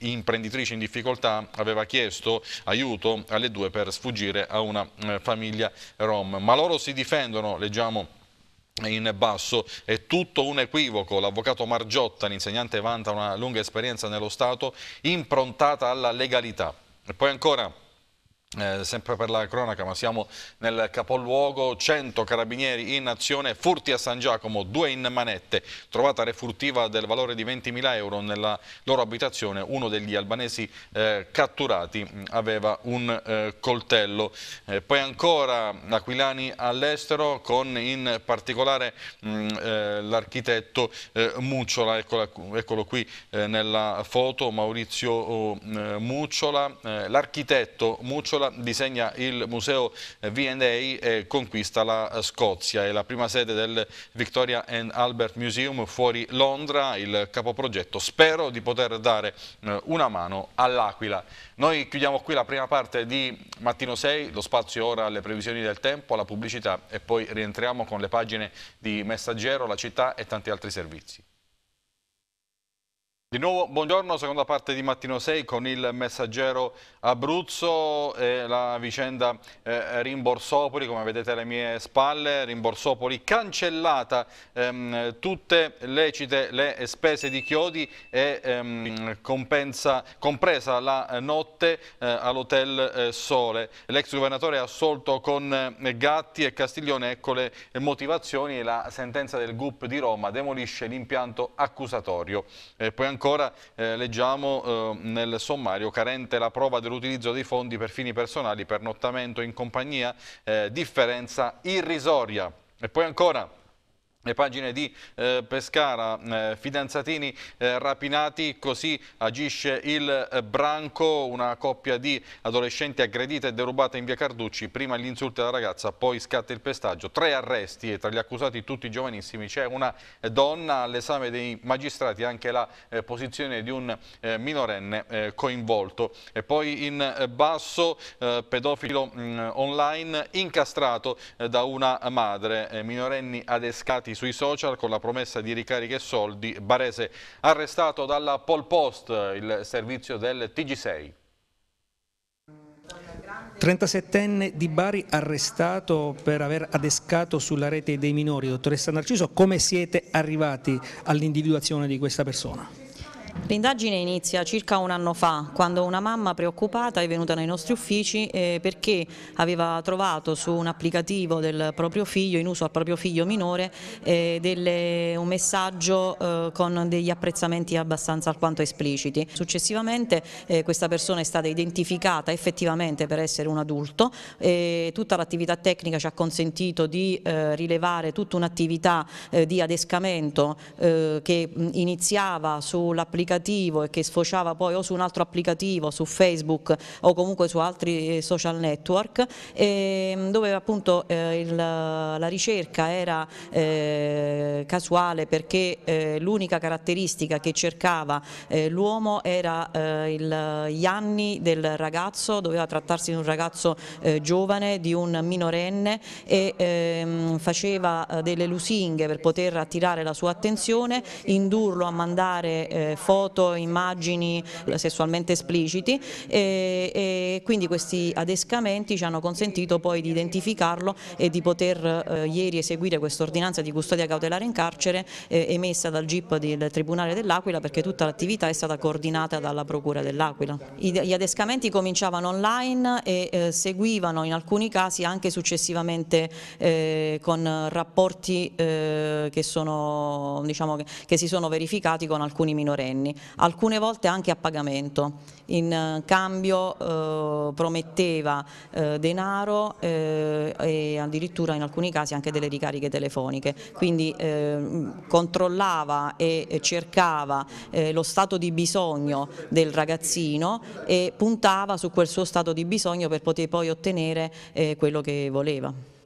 Imprenditrice in difficoltà aveva chiesto aiuto alle due per sfuggire a una famiglia rom, ma loro si difendono, leggiamo in basso è tutto un equivoco. L'avvocato Margiotta, l'insegnante, vanta una lunga esperienza nello Stato improntata alla legalità. E poi ancora eh, sempre per la cronaca, ma siamo nel capoluogo, 100 carabinieri in azione, furti a San Giacomo, due in manette, trovata refurtiva del valore di 20.000 euro nella loro abitazione, uno degli albanesi eh, catturati aveva un eh, coltello. Eh, poi ancora Aquilani all'estero con in particolare mm, eh, l'architetto eh, Mucciola, eccolo, eccolo qui nella foto, Maurizio oh, Mucciola, l'architetto Mucciola Isola disegna il museo V&A e conquista la Scozia. È la prima sede del Victoria and Albert Museum fuori Londra, il capoprogetto. Spero di poter dare eh, una mano all'Aquila. Noi chiudiamo qui la prima parte di Mattino 6, lo spazio ora alle previsioni del tempo, alla pubblicità e poi rientriamo con le pagine di Messaggero, la città e tanti altri servizi. Di nuovo buongiorno, seconda parte di Mattino 6 con il messaggero Abruzzo e la vicenda eh, Rimborsopoli, come vedete alle mie spalle, Rimborsopoli cancellata, ehm, tutte lecite le spese di Chiodi e ehm, compensa, compresa la notte eh, all'Hotel eh, Sole. L'ex governatore è assolto con eh, Gatti e Castiglione, ecco le motivazioni e la sentenza del GUP di Roma demolisce l'impianto accusatorio. poi ancora eh, leggiamo eh, nel sommario carente la prova dell'utilizzo dei fondi per fini personali, per nottamento in compagnia, eh, differenza irrisoria. E poi ancora le pagine di eh, Pescara, eh, fidanzatini eh, rapinati, così agisce il eh, Branco, una coppia di adolescenti aggredita e derubata in via Carducci, prima gli insulti alla ragazza, poi scatta il pestaggio, tre arresti e tra gli accusati tutti giovanissimi c'è una donna. All'esame dei magistrati, anche la eh, posizione di un eh, minorenne coinvolto. E poi in basso pedofilo mh, mm, online incastrato da una madre, minorenni adescati sui social con la promessa di ricariche e soldi. Barese arrestato dalla Pol Post, il servizio del TG6. 37enne di Bari arrestato per aver adescato sulla rete dei minori. Dottoressa Narciso, come siete arrivati all'individuazione di questa persona? L'indagine inizia circa un anno fa, quando una mamma preoccupata è venuta nei nostri uffici eh, perché aveva trovato su un applicativo del proprio figlio, in uso al proprio figlio minore, eh, delle, un messaggio eh, con degli apprezzamenti abbastanza alquanto espliciti. Successivamente questa persona è stata identificata effettivamente per essere un adulto e tutta l'attività tecnica ci ha consentito di rilevare tutta un'attività di adescamento che iniziava sull'applicativo applicativo e che sfociava poi o su un altro applicativo, su Facebook o comunque su altri eh, social network, e dove appunto eh, il, la ricerca era eh, casuale perché eh, l'unica caratteristica che cercava eh, l'uomo era eh, il, gli anni del ragazzo, doveva trattarsi di un ragazzo giovane, di un minorenne e ehm, faceva delle lusinghe per poter attirare la sua attenzione, indurlo a mandare foto foto, immagini sessualmente espliciti e, e quindi questi adescamenti ci hanno consentito poi di identificarlo e di poter eh, ieri eseguire questa ordinanza di custodia cautelare in carcere eh, emessa dal GIP del Tribunale dell'Aquila perché tutta l'attività è stata coordinata dalla Procura dell'Aquila. Gli adescamenti cominciavano online e eh, seguivano in alcuni casi anche successivamente eh, con rapporti eh, che, sono, diciamo, che si sono verificati con alcuni minorenni alcune volte anche a pagamento. In eh, cambio eh, prometteva eh, denaro eh, e addirittura in alcuni casi anche delle ricariche telefoniche, quindi eh, controllava e cercava eh, lo stato di bisogno del ragazzino e puntava su quel suo stato di bisogno per poter poi ottenere quello che voleva.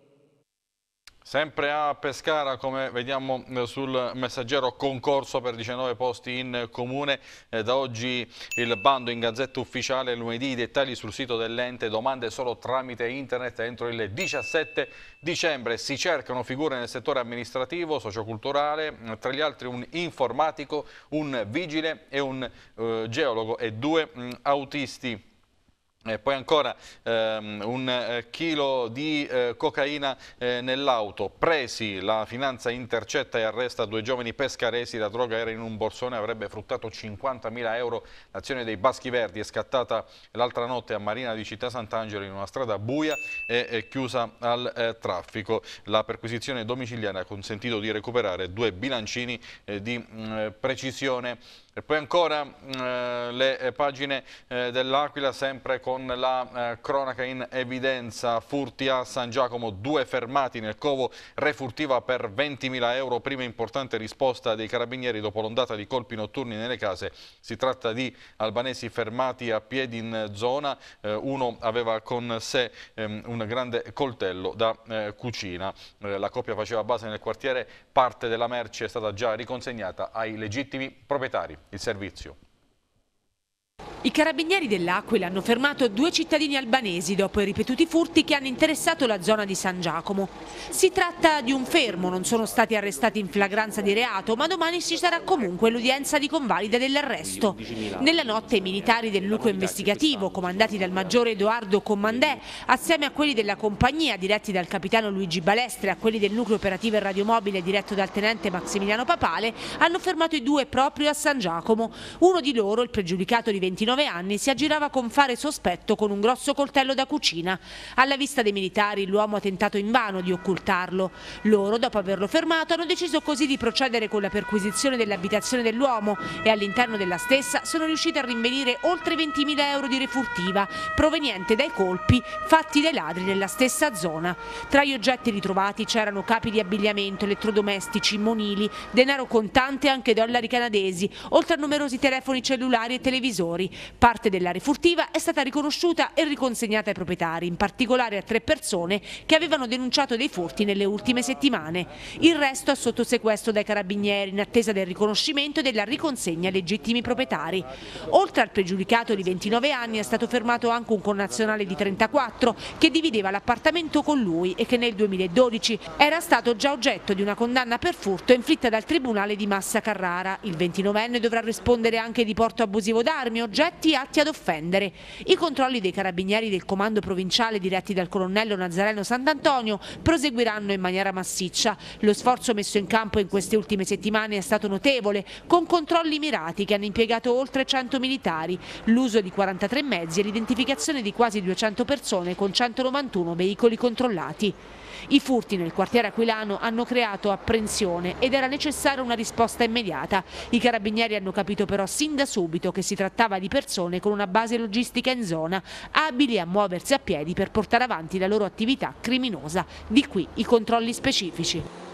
Sempre a Pescara, come vediamo eh, sul messaggero, concorso per 19 posti in comune. Eh, da oggi il bando in gazzetta ufficiale, lunedì i dettagli sul sito dell'ente, domande solo tramite internet entro il 17 dicembre. Si cercano figure nel settore amministrativo, socioculturale, tra gli altri un informatico, un vigile e un eh, geologo e due mm, autisti. E poi ancora ehm, un eh, chilo di eh, cocaina eh, nell'auto, presi, la finanza intercetta e arresta due giovani pescaresi, la droga era in un borsone, avrebbe fruttato 50.000 euro, l'azione dei Baschi Verdi è scattata l'altra notte a Marina di Città Sant'Angelo in una strada buia e chiusa al eh, traffico. La perquisizione domiciliare ha consentito di recuperare due bilancini eh, di mh, mm, precisione e poi ancora eh, le eh, pagine eh, dell'Aquila sempre con la eh, cronaca in evidenza, furti a San Giacomo, due fermati nel covo, refurtiva per 20.000 euro, prima importante risposta dei carabinieri dopo l'ondata di colpi notturni nelle case, si tratta di albanesi fermati a piedi in zona, eh, uno aveva con sé ehm, un grande coltello da eh, cucina, la coppia faceva base nel quartiere, parte della merce è stata già riconsegnata ai legittimi proprietari il servizio. I carabinieri dell'Aquila hanno fermato due cittadini albanesi dopo i ripetuti furti che hanno interessato la zona di San Giacomo. Si tratta di un fermo, non sono stati arrestati in flagranza di reato, ma domani ci sarà comunque l'udienza di convalida dell'arresto. Nella notte i militari del nucleo investigativo, comandati dal maggiore Edoardo Commandè, assieme a quelli della compagnia diretti dal capitano Luigi Balestre e a quelli del nucleo operativo e radiomobile diretto dal tenente Massimiliano Papale, hanno fermato i due proprio a San Giacomo. Uno di loro, il pregiudicato di 29 29 anni si aggirava con fare sospetto con un grosso coltello da cucina. Alla vista dei militari l'uomo ha tentato invano di occultarlo. Loro, dopo averlo fermato, hanno deciso così di procedere con la perquisizione dell'abitazione dell'uomo e all'interno della stessa sono riusciti a rinvenire oltre 20.000 euro di refurtiva proveniente dai colpi fatti dai ladri nella stessa zona. Tra gli oggetti ritrovati c'erano capi di abbigliamento, elettrodomestici, monili, denaro contante e anche dollari canadesi, oltre a numerosi telefoni cellulari e televisori. Parte della rifurtiva è stata riconosciuta e riconsegnata ai proprietari, in particolare a tre persone che avevano denunciato dei furti nelle ultime settimane. Il resto è sotto sequestro dai carabinieri in attesa del riconoscimento e della riconsegna ai legittimi proprietari. Oltre al pregiudicato di 29 anni è stato fermato anche un connazionale di 34 che divideva l'appartamento con lui e che nel 2012 era stato già oggetto di una condanna per furto inflitta dal Tribunale di Massa Carrara. Il 29enne dovrà rispondere anche di porto abusivo d'armi, soggetti atti ad offendere. I controlli dei carabinieri del comando provinciale diretti dal colonnello Nazareno Sant'Antonio proseguiranno in maniera massiccia. Lo sforzo messo in campo in queste ultime settimane è stato notevole, con controlli mirati che hanno impiegato oltre 100 militari, l'uso di 43 mezzi e l'identificazione di quasi 200 persone con 191 veicoli controllati. I furti nel quartiere aquilano hanno creato apprensione ed era necessaria una risposta immediata. I carabinieri hanno capito però sin da subito che si trattava di persone con una base logistica in zona, abili a muoversi a piedi per portare avanti la loro attività criminosa. Di qui i controlli specifici.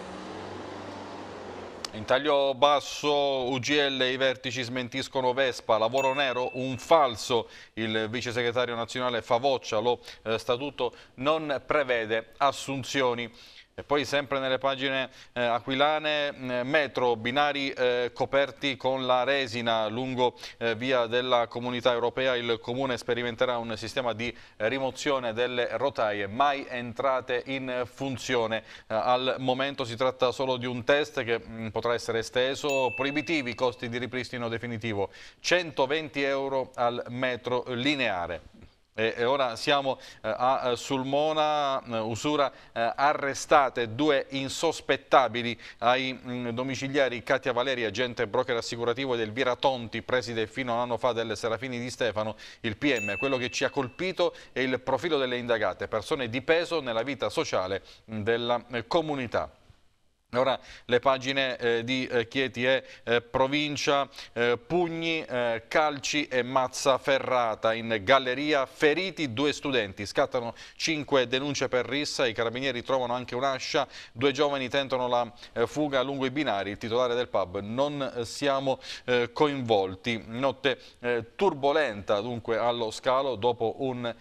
In taglio basso UGL i vertici smentiscono Vespa, lavoro nero, un falso. Il vice segretario nazionale Favoccia, lo eh, statuto non prevede assunzioni. E poi sempre nelle pagine eh, aquilane, eh, metro, binari eh, coperti con la resina lungo eh, via della comunità europea, il comune sperimenterà un sistema di rimozione delle rotaie mai entrate in funzione. Eh, al momento si tratta solo di un test che mh, mm, potrà essere esteso, proibitivi costi di ripristino definitivo, 120 euro al metro lineare. E, ora siamo eh, a Sulmona, eh, Usura, eh, arrestate due insospettabili ai mm, domiciliari Katia Valeri, agente broker assicurativo ed Elvira Tonti, preside fino a un anno fa delle Serafini di Stefano, il PM. Quello che ci ha colpito è il profilo delle indagate, persone di peso nella vita sociale mm, della comunità. Ora le pagine eh, di eh, Chieti e eh, provincia, eh, pugni, eh, calci e mazza ferrata. In galleria, feriti due studenti, scattano cinque denunce per rissa, i carabinieri trovano anche un'ascia, due giovani tentano la eh, fuga lungo i binari, il titolare del pub non siamo coinvolti, notte turbolenta dunque allo scalo dopo un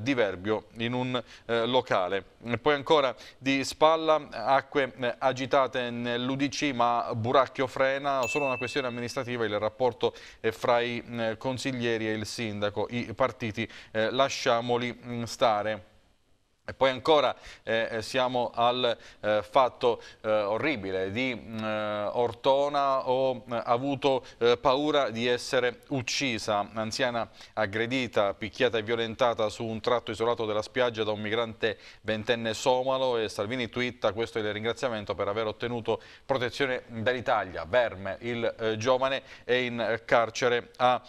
diverbio in un locale. Poi ancora di spalla acque agitate nell'Udc ma Buracchio frena, solo una questione amministrativa, il rapporto fra i eh, consiglieri e il sindaco, i partiti eh, lasciamoli mm, stare. E poi ancora eh, eh, siamo al eh, fatto eh, orribile di mm, eh, Ortona, ho eh, avuto paura di essere uccisa, anziana aggredita, picchiata e violentata su un tratto isolato della spiaggia da un migrante ventenne somalo. E Salvini twitta, questo è il ringraziamento per aver ottenuto protezione dall'Italia, Verme, il giovane è in carcere a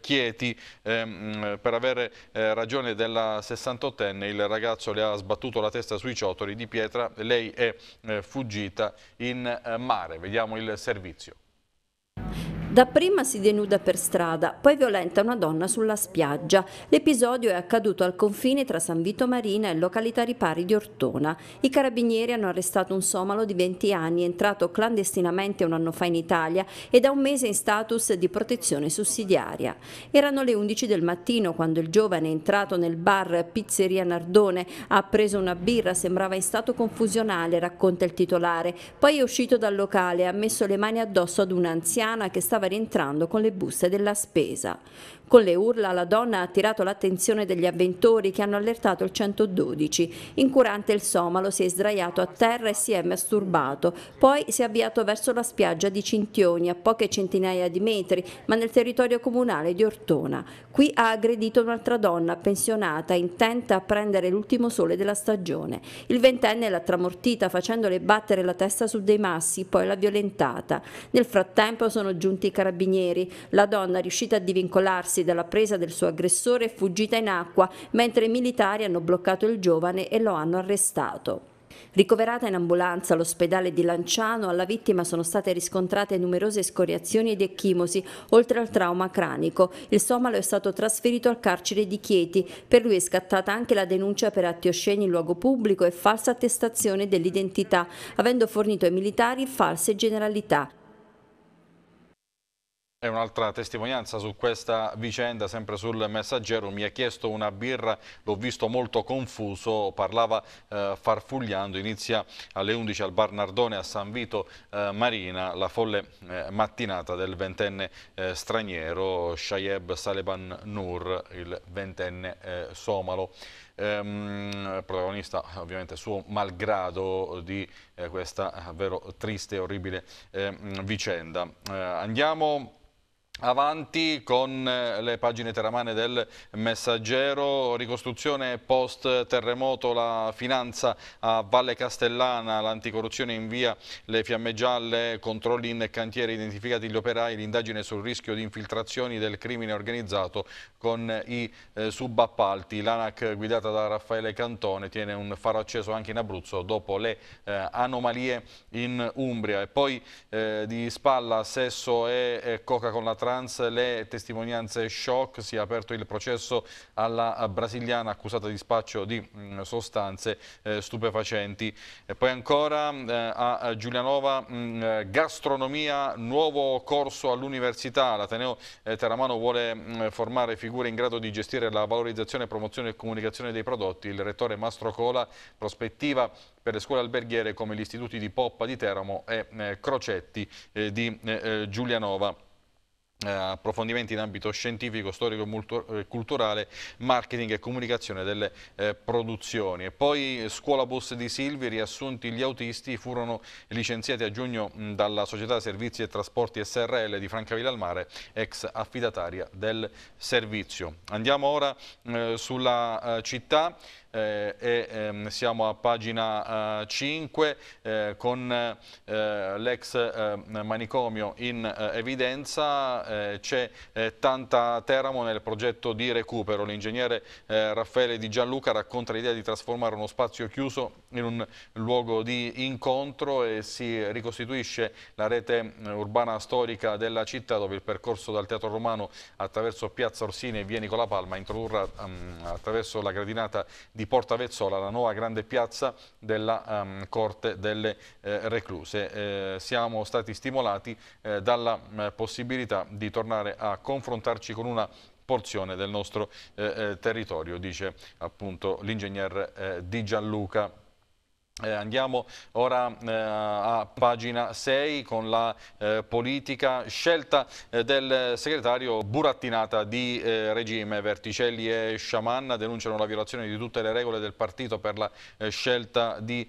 Chieti. Ehm, per avere ragione della 68enne il ragazzo ragazzo le ha sbattuto la testa sui ciotoli di pietra, lei è eh, fuggita in eh, mare. Vediamo il servizio. Dapprima si denuda per strada, poi violenta una donna sulla spiaggia. L'episodio è accaduto al confine tra San Vito Marina e località ripari di Ortona. I carabinieri hanno arrestato un somalo di 20 anni, entrato clandestinamente un anno fa in Italia e da un mese in status di protezione sussidiaria. Erano le 11 del mattino quando il giovane è entrato nel bar Pizzeria Nardone, ha preso una birra, sembrava in stato confusionale, racconta il titolare. Poi è uscito dal locale e ha messo le mani addosso ad un'anziana che stava rientrando con le buste della spesa. Con le urla la donna ha attirato l'attenzione degli avventori che hanno allertato il 112. Incurante il somalo si è sdraiato a terra e si è masturbato. Poi si è avviato verso la spiaggia di Cintioni, a poche centinaia di metri, ma nel territorio comunale di Ortona. Qui ha aggredito un'altra donna pensionata, intenta a prendere l'ultimo sole della stagione. Il ventenne l'ha tramortita facendole battere la testa su dei massi, poi l'ha violentata. Nel frattempo sono giunti i carabinieri. La donna, riuscita a divincolarsi difendersi dalla presa del suo aggressore è fuggita in acqua, mentre i militari hanno bloccato il giovane e lo hanno arrestato. Ricoverata in ambulanza all'ospedale di Lanciano, alla vittima sono state riscontrate numerose scoriazioni ed ecchimosi, oltre al trauma cranico. Il somalo è stato trasferito al carcere di Chieti. Per lui è scattata anche la denuncia per atti osceni in luogo pubblico e falsa attestazione dell'identità, avendo fornito ai militari false generalità. È un'altra testimonianza su questa vicenda, sempre sul messaggero, mi ha chiesto una birra, l'ho visto molto confuso, parlava eh, farfugliando, inizia alle 11 al Bar Nardone a San Vito eh, Marina, la folle eh, mattinata del ventenne eh, straniero Shayeb Saleban Nur, il ventenne eh, somalo. Ehm, protagonista ovviamente suo malgrado di eh, questa davvero triste e orribile ehm, vicenda. andiamo Avanti con eh, le pagine teramane del Messaggero, ricostruzione post terremoto, la finanza a Valle Castellana, l'anticorruzione invia le fiamme gialle, controlli in cantiere, identificati gli operai, l'indagine sul rischio di infiltrazioni del crimine organizzato con i eh, subappalti. L'ANAC guidata da Raffaele Cantone tiene un faro acceso anche in Abruzzo dopo le eh, anomalie in Umbria. E poi eh, di spalla Sesso e, Coca con la trans le testimonianze shock, si è aperto il processo alla brasiliana accusata di spaccio di mh, sostanze eh, stupefacenti. E poi ancora eh, a Giulianova mh, gastronomia, nuovo corso all'università. L'Ateneo eh, Teramano vuole mh, formare figure in grado di gestire la valorizzazione, promozione e comunicazione dei prodotti. Il rettore Mastro Cola prospettiva per le scuole alberghiere come gli istituti di Poppa di Teramo e Crocetti di Giulianova approfondimenti in ambito scientifico, storico eh, culturale, marketing e comunicazione delle eh, produzioni. E poi scuola bus di Silvi, riassunti gli autisti, furono licenziati a giugno mh, dalla società servizi e trasporti SRL di Francavilla al Mare, ex affidataria del servizio. Andiamo ora eh, sulla eh, città eh, e ehm, siamo a pagina eh, 5 eh, con eh, l'ex eh, manicomio in eh, evidenza, c'è tanta Teramo nel progetto di recupero, l'ingegnere Raffaele Di Gianluca racconta l'idea di trasformare uno spazio chiuso in un luogo di incontro e si ricostituisce la rete urbana storica della città dove il percorso dal Teatro Romano attraverso Piazza Orsini e via Nicola Palma introdurrà um, attraverso la gradinata di di Porta Vezzola, la nuova grande piazza della um, Corte delle eh, Recluse. Eh, siamo stati stimolati eh, dalla eh, possibilità di tornare a confrontarci con una porzione del nostro eh, eh, territorio, dice appunto l'ingegner Di Gianluca. Eh, andiamo ora eh, a pagina 6 con la eh, politica scelta eh, del segretario burattinata di eh, regime. Verticelli e Sciamanna denunciano la violazione di tutte le regole del partito per la eh, scelta di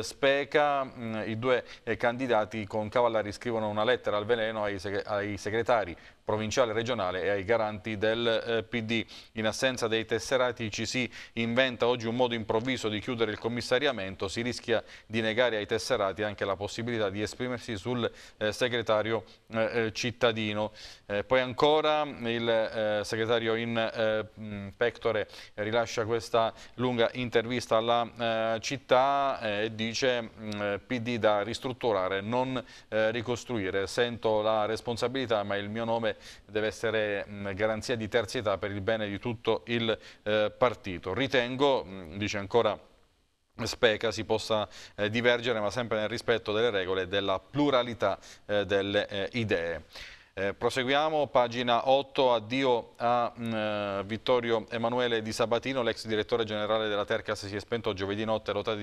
Speca. Mm, I due candidati con Cavallari scrivono una lettera al veleno ai, seg ai segretari provinciale e regionale e ai garanti del eh, PD. In assenza dei tesserati ci si inventa oggi un modo improvviso di chiudere il commissariamento, si rischia di negare ai tesserati anche la possibilità di esprimersi sul eh, segretario eh, cittadino. Poi ancora il segretario in pectore rilascia questa lunga intervista alla città e dice PD da ristrutturare, non ricostruire. Sento la responsabilità ma il mio nome deve essere garanzia di terzietà per il bene di tutto il eh, partito. Ritengo, dice ancora Speca si possa eh, divergere ma sempre nel rispetto delle regole e della pluralità eh, delle eh, idee. Eh, proseguiamo, pagina 8, addio a mh, mm, eh, Vittorio Emanuele Di Sabatino, l'ex direttore generale della Tercas si è spento giovedì notte all'età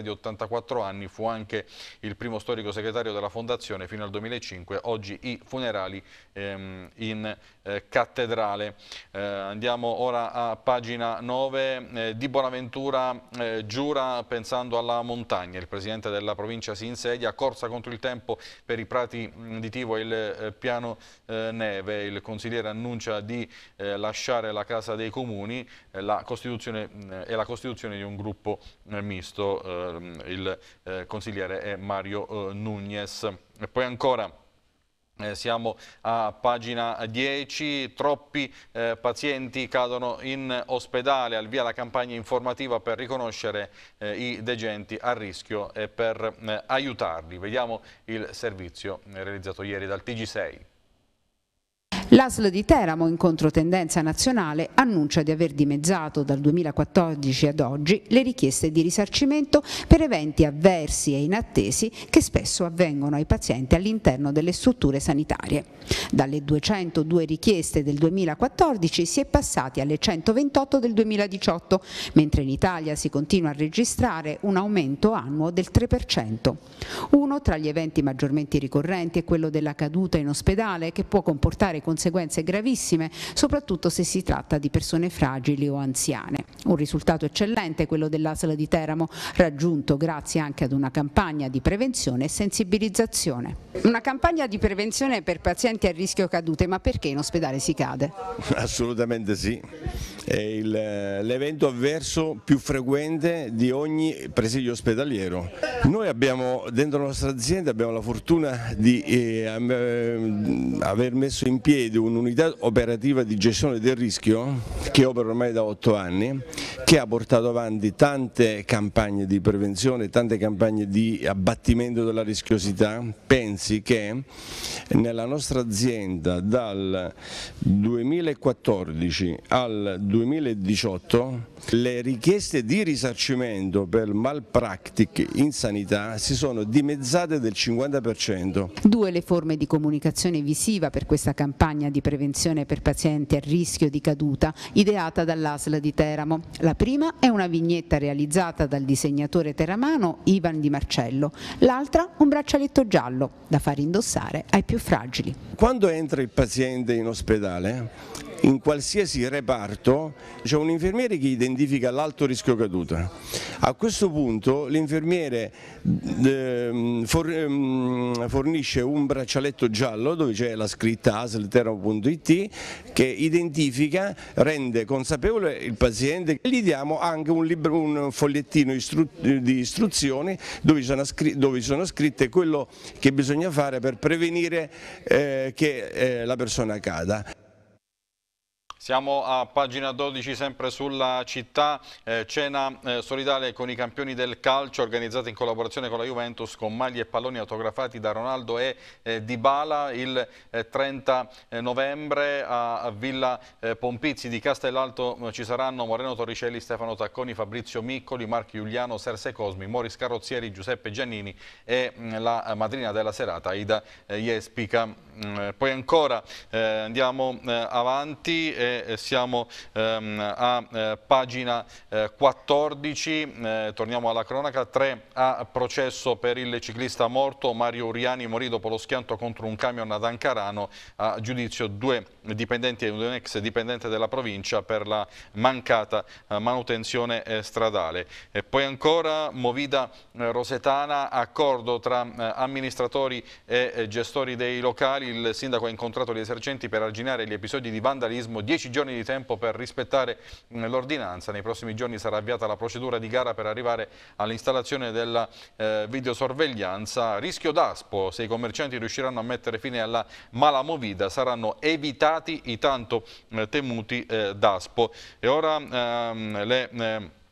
di 84 anni, fu anche il primo storico segretario della fondazione fino al 2005, oggi i funerali ehm, in eh, cattedrale. Eh, andiamo ora a pagina 9, eh, Di Bonaventura eh, giura pensando alla montagna, il presidente della provincia si insedia, corsa contro il tempo per i prati mm, di Tivo e il piano Milano eh, Neve. Il consigliere annuncia di eh, lasciare la Casa dei Comuni eh, la eh, e la costituzione di un gruppo eh, misto. Ehm, il eh, consigliere è Mario Nunez. E poi ancora... Eh, siamo a pagina 10, troppi eh, pazienti cadono in ospedale, al via la campagna informativa per riconoscere eh, i degenti a rischio e per aiutarli. Vediamo il servizio realizzato ieri dal TG6. L'ASL di Teramo, in controtendenza nazionale, annuncia di aver dimezzato dal 2014 ad oggi le richieste di risarcimento per eventi avversi e inattesi che spesso avvengono ai pazienti all'interno delle strutture sanitarie. Dalle 202 richieste del 2014 si è passati alle 128 del 2018, mentre in Italia si continua a registrare un aumento annuo del 3%. Uno tra gli eventi maggiormente ricorrenti è quello della caduta in ospedale che può comportare conseguenze conseguenze gravissime, soprattutto se si tratta di persone fragili o anziane. Un risultato eccellente quello dell'ASL di Teramo, raggiunto grazie anche ad una campagna di prevenzione e sensibilizzazione. Una campagna di prevenzione per pazienti a rischio cadute, ma perché in ospedale si cade? Assolutamente sì, è l'evento avverso più frequente di ogni presidio ospedaliero. Noi abbiamo dentro la nostra azienda abbiamo la fortuna di eh, eh, aver messo in piedi un'unità operativa di gestione del rischio che opera ormai da otto anni, che ha portato avanti tante campagne di prevenzione, tante campagne di abbattimento della rischiosità. Pensi che nella nostra azienda dal 2014 al 2018 le richieste di risarcimento per malpractice in sanità si sono dimezzate del 50%. Due le forme di comunicazione visiva per questa campagna di prevenzione per pazienti a rischio di caduta ideata dall'ASL di Teramo. La prima è una vignetta realizzata dal disegnatore teramano Ivan Di Marcello, l'altra un braccialetto giallo da far indossare ai più fragili. Quando entra il paziente in ospedale in qualsiasi reparto c'è un infermiere che identifica l'alto rischio caduta. A questo punto l'infermiere ehm, ehm, fornisce un braccialetto giallo dove c'è la scritta aslteramo.it che identifica, rende consapevole il paziente gli diamo anche un, libro, un fogliettino istru di istruzioni dove sono, dove sono, scritte quello che bisogna fare per prevenire eh, che eh, la persona cada. Siamo a pagina 12 sempre sulla città, eh, cena eh, solidale con i campioni del calcio organizzata in collaborazione con la Juventus con maglie e palloni autografati da Ronaldo e eh, Dybala il 30 eh, novembre a, a Villa eh, Pompizzi di Castellalto eh, ci saranno Moreno Torricelli, Stefano Tacconi, Fabrizio Miccoli, Marco Giuliano, Serse Cosmi, Moris Carrozzieri, Giuseppe Giannini e mh, mm, la madrina della serata Ida Jespica. Mm, poi ancora andiamo avanti e eh, siamo ehm, a eh, pagina 14, eh, torniamo alla cronaca, 3 a processo per il ciclista morto. Mario Uriani morì dopo lo schianto contro un camion ad Ancarano, a giudizio. Due dipendenti un ex dipendente della provincia per la mancata manutenzione stradale. E poi ancora Movida Rosetana, accordo tra amministratori e gestori dei locali, il sindaco ha incontrato gli esercenti per arginare gli episodi di vandalismo, 10 10 giorni di tempo per rispettare mm, l'ordinanza. Nei prossimi giorni sarà avviata la procedura di gara per arrivare all'installazione della eh, videosorveglianza. Rischio d'aspo, se i commercianti riusciranno a mettere fine alla mala movida saranno evitati i tanto eh, temuti eh, d'aspo. E ora ehm, le... Eh,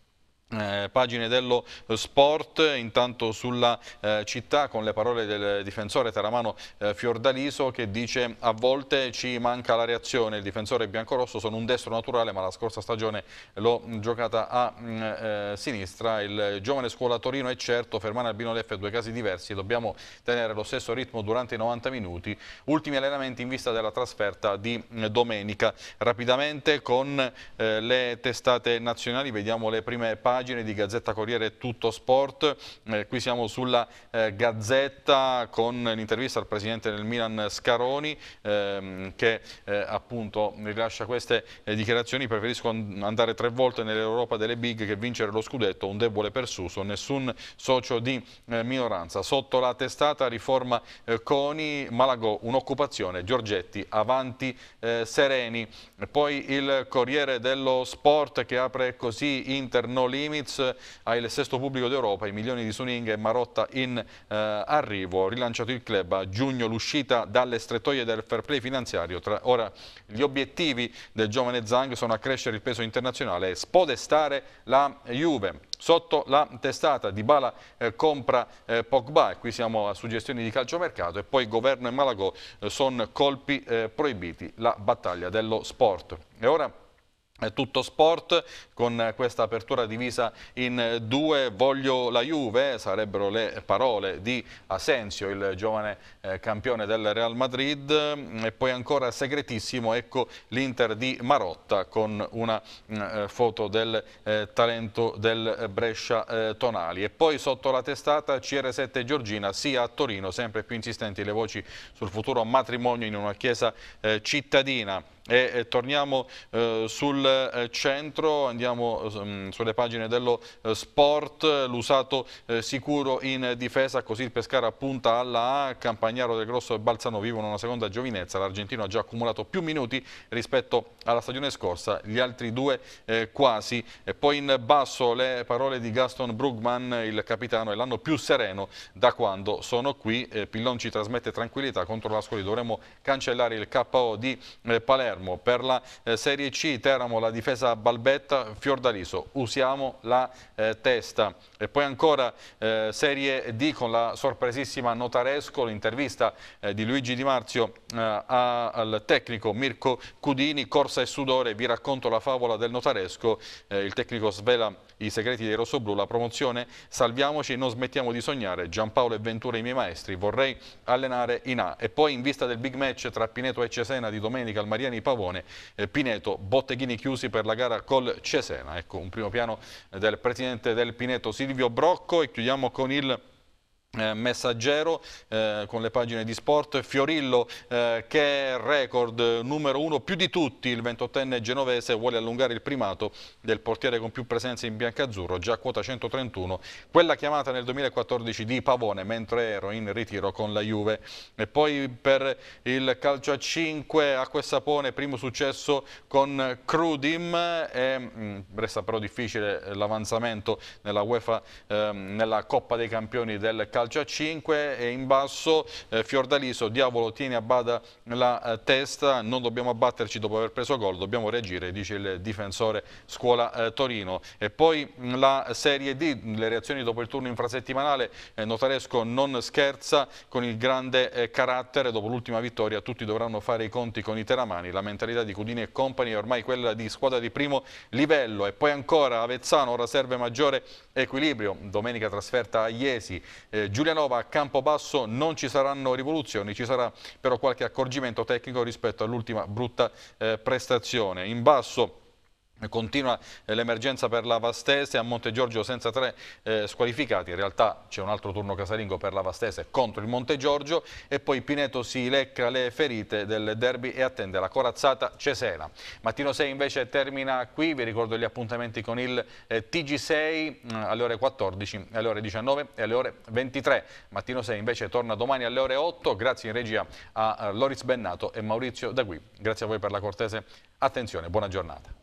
eh, pagine dello sport, intanto sulla eh, città con le parole del difensore teramano eh, Fiordaliso che dice a volte ci manca la reazione, il difensore biancorosso sono un destro naturale ma la scorsa stagione l'ho giocata a mm, eh, sinistra, il giovane scuola Torino è certo, Fermano Albino Leffe due casi diversi, dobbiamo tenere lo stesso ritmo durante i 90 minuti, ultimi allenamenti in vista della trasferta di mm, domenica, rapidamente con eh, le testate nazionali vediamo le prime pagine pagine di Gazzetta Corriere Tutto Sport. Eh, qui siamo sulla eh, Gazzetta con l'intervista al presidente del Milan Scaroni ehm, che eh, appunto rilascia queste eh, dichiarazioni. Preferisco andare tre volte nell'Europa delle big che vincere lo scudetto, un debole per Suso, nessun socio di eh, minoranza. Sotto la testata riforma Coni, Malagò, un'occupazione, Giorgetti, avanti sereni. Poi il Corriere dello Sport che apre così Inter no limit Nimitz ha il sesto pubblico d'Europa, i milioni di Suning e Marotta in eh, arrivo, rilanciato il club a giugno l'uscita dalle strettoie del fair play finanziario, Tra, ora gli obiettivi del giovane Zhang sono accrescere il peso internazionale e spodestare la Juve. Sotto la testata di Bala eh, compra eh, Pogba, e qui siamo a suggestioni di calciomercato, e poi governo e Malagò eh, sono colpi eh, proibiti, la battaglia dello sport. E ora tutto sport con questa apertura divisa in due. Voglio la Juve sarebbero le parole di Asensio il giovane eh, campione del Real Madrid. E poi ancora segretissimo ecco l'Inter di Marotta con una mm, eh, foto del eh, talento del Brescia Tonali. E poi sotto la testata CR7 Giorgina sia a Torino sempre più insistenti le voci sul futuro matrimonio in una chiesa cittadina e torniamo eh, sul eh, centro, andiamo mm, sulle pagine dello eh, sport, l'usato sicuro in difesa, così il Pescara punta alla A, Campagnaro del Grosso e Balzano vivono una seconda giovinezza, l'argentino ha già accumulato più minuti rispetto alla stagione scorsa, gli altri due quasi, e poi in basso le parole di Gaston Brugman, il capitano, è l'anno più sereno da quando sono qui, Pillon ci trasmette tranquillità contro l'Ascoli, dovremmo cancellare il KO di Palermo, Palermo. Per la eh, Serie C Teramo la difesa Balbetta, Fiordaliso, usiamo la eh, testa. E poi ancora eh, Serie D con la sorpresissima Notaresco, l'intervista eh, di Luigi Di Marzio eh, a, al tecnico Mirko Cudini, corsa e sudore, vi racconto la favola del Notaresco, eh, il tecnico svela i segreti dei rossoblù, la promozione, salviamoci, non smettiamo di sognare, Giampaolo e Ventura i miei maestri, vorrei allenare in A. E poi in vista del big match tra Pineto e Cesena di domenica al Mariani Pavone, eh, Pineto, botteghini chiusi per la gara col Cesena. Ecco un primo piano del presidente del Pineto Silvio Brocco e chiudiamo con il eh, messaggero eh, con le pagine di sport Fiorillo eh, che è record numero uno più di tutti il 28enne genovese vuole allungare il primato del portiere con più presenze in biancazzurro già quota 131 quella chiamata nel 2014 di Pavone mentre ero in ritiro con la Juve. E poi per il calcio a 5 a Sapone primo successo con Crudim e, mh, mm, resta però difficile l'avanzamento nella UEFA ehm, nella Coppa dei Campioni del calcio calcio a 5 e in basso eh, Fiordaliso, diavolo tieni a bada la eh, testa, non dobbiamo abbatterci dopo aver preso gol, dobbiamo reagire, dice il difensore Scuola eh, Torino. E poi la Serie D, le reazioni dopo il turno infrasettimanale, eh, Notaresco non scherza con il grande eh, carattere, dopo l'ultima vittoria tutti dovranno fare i conti con i teramani, la mentalità di Cudini e compagni è ormai quella di squadra di primo livello. E poi ancora Avezzano, ora serve maggiore equilibrio, domenica trasferta a Iesi, eh, Giulianova a Campobasso non ci saranno rivoluzioni, ci sarà però qualche accorgimento tecnico rispetto all'ultima brutta eh, prestazione. In basso Continua eh, l'emergenza per la Vastese a Monte Giorgio senza tre eh, squalificati, in realtà c'è un altro turno casalingo per la Vastese contro il Monte Giorgio e poi Pineto si lecca le ferite del derby e attende la corazzata Cesena. Mattino 6 invece termina qui, vi ricordo gli appuntamenti con il eh, TG6 mh, mm, alle ore 14, alle ore 19 e alle ore 23. Mattino 6 invece torna domani alle ore 8, grazie in regia a, a Loris Bennato e Maurizio Dagui. Grazie a voi per la cortese attenzione, buona giornata.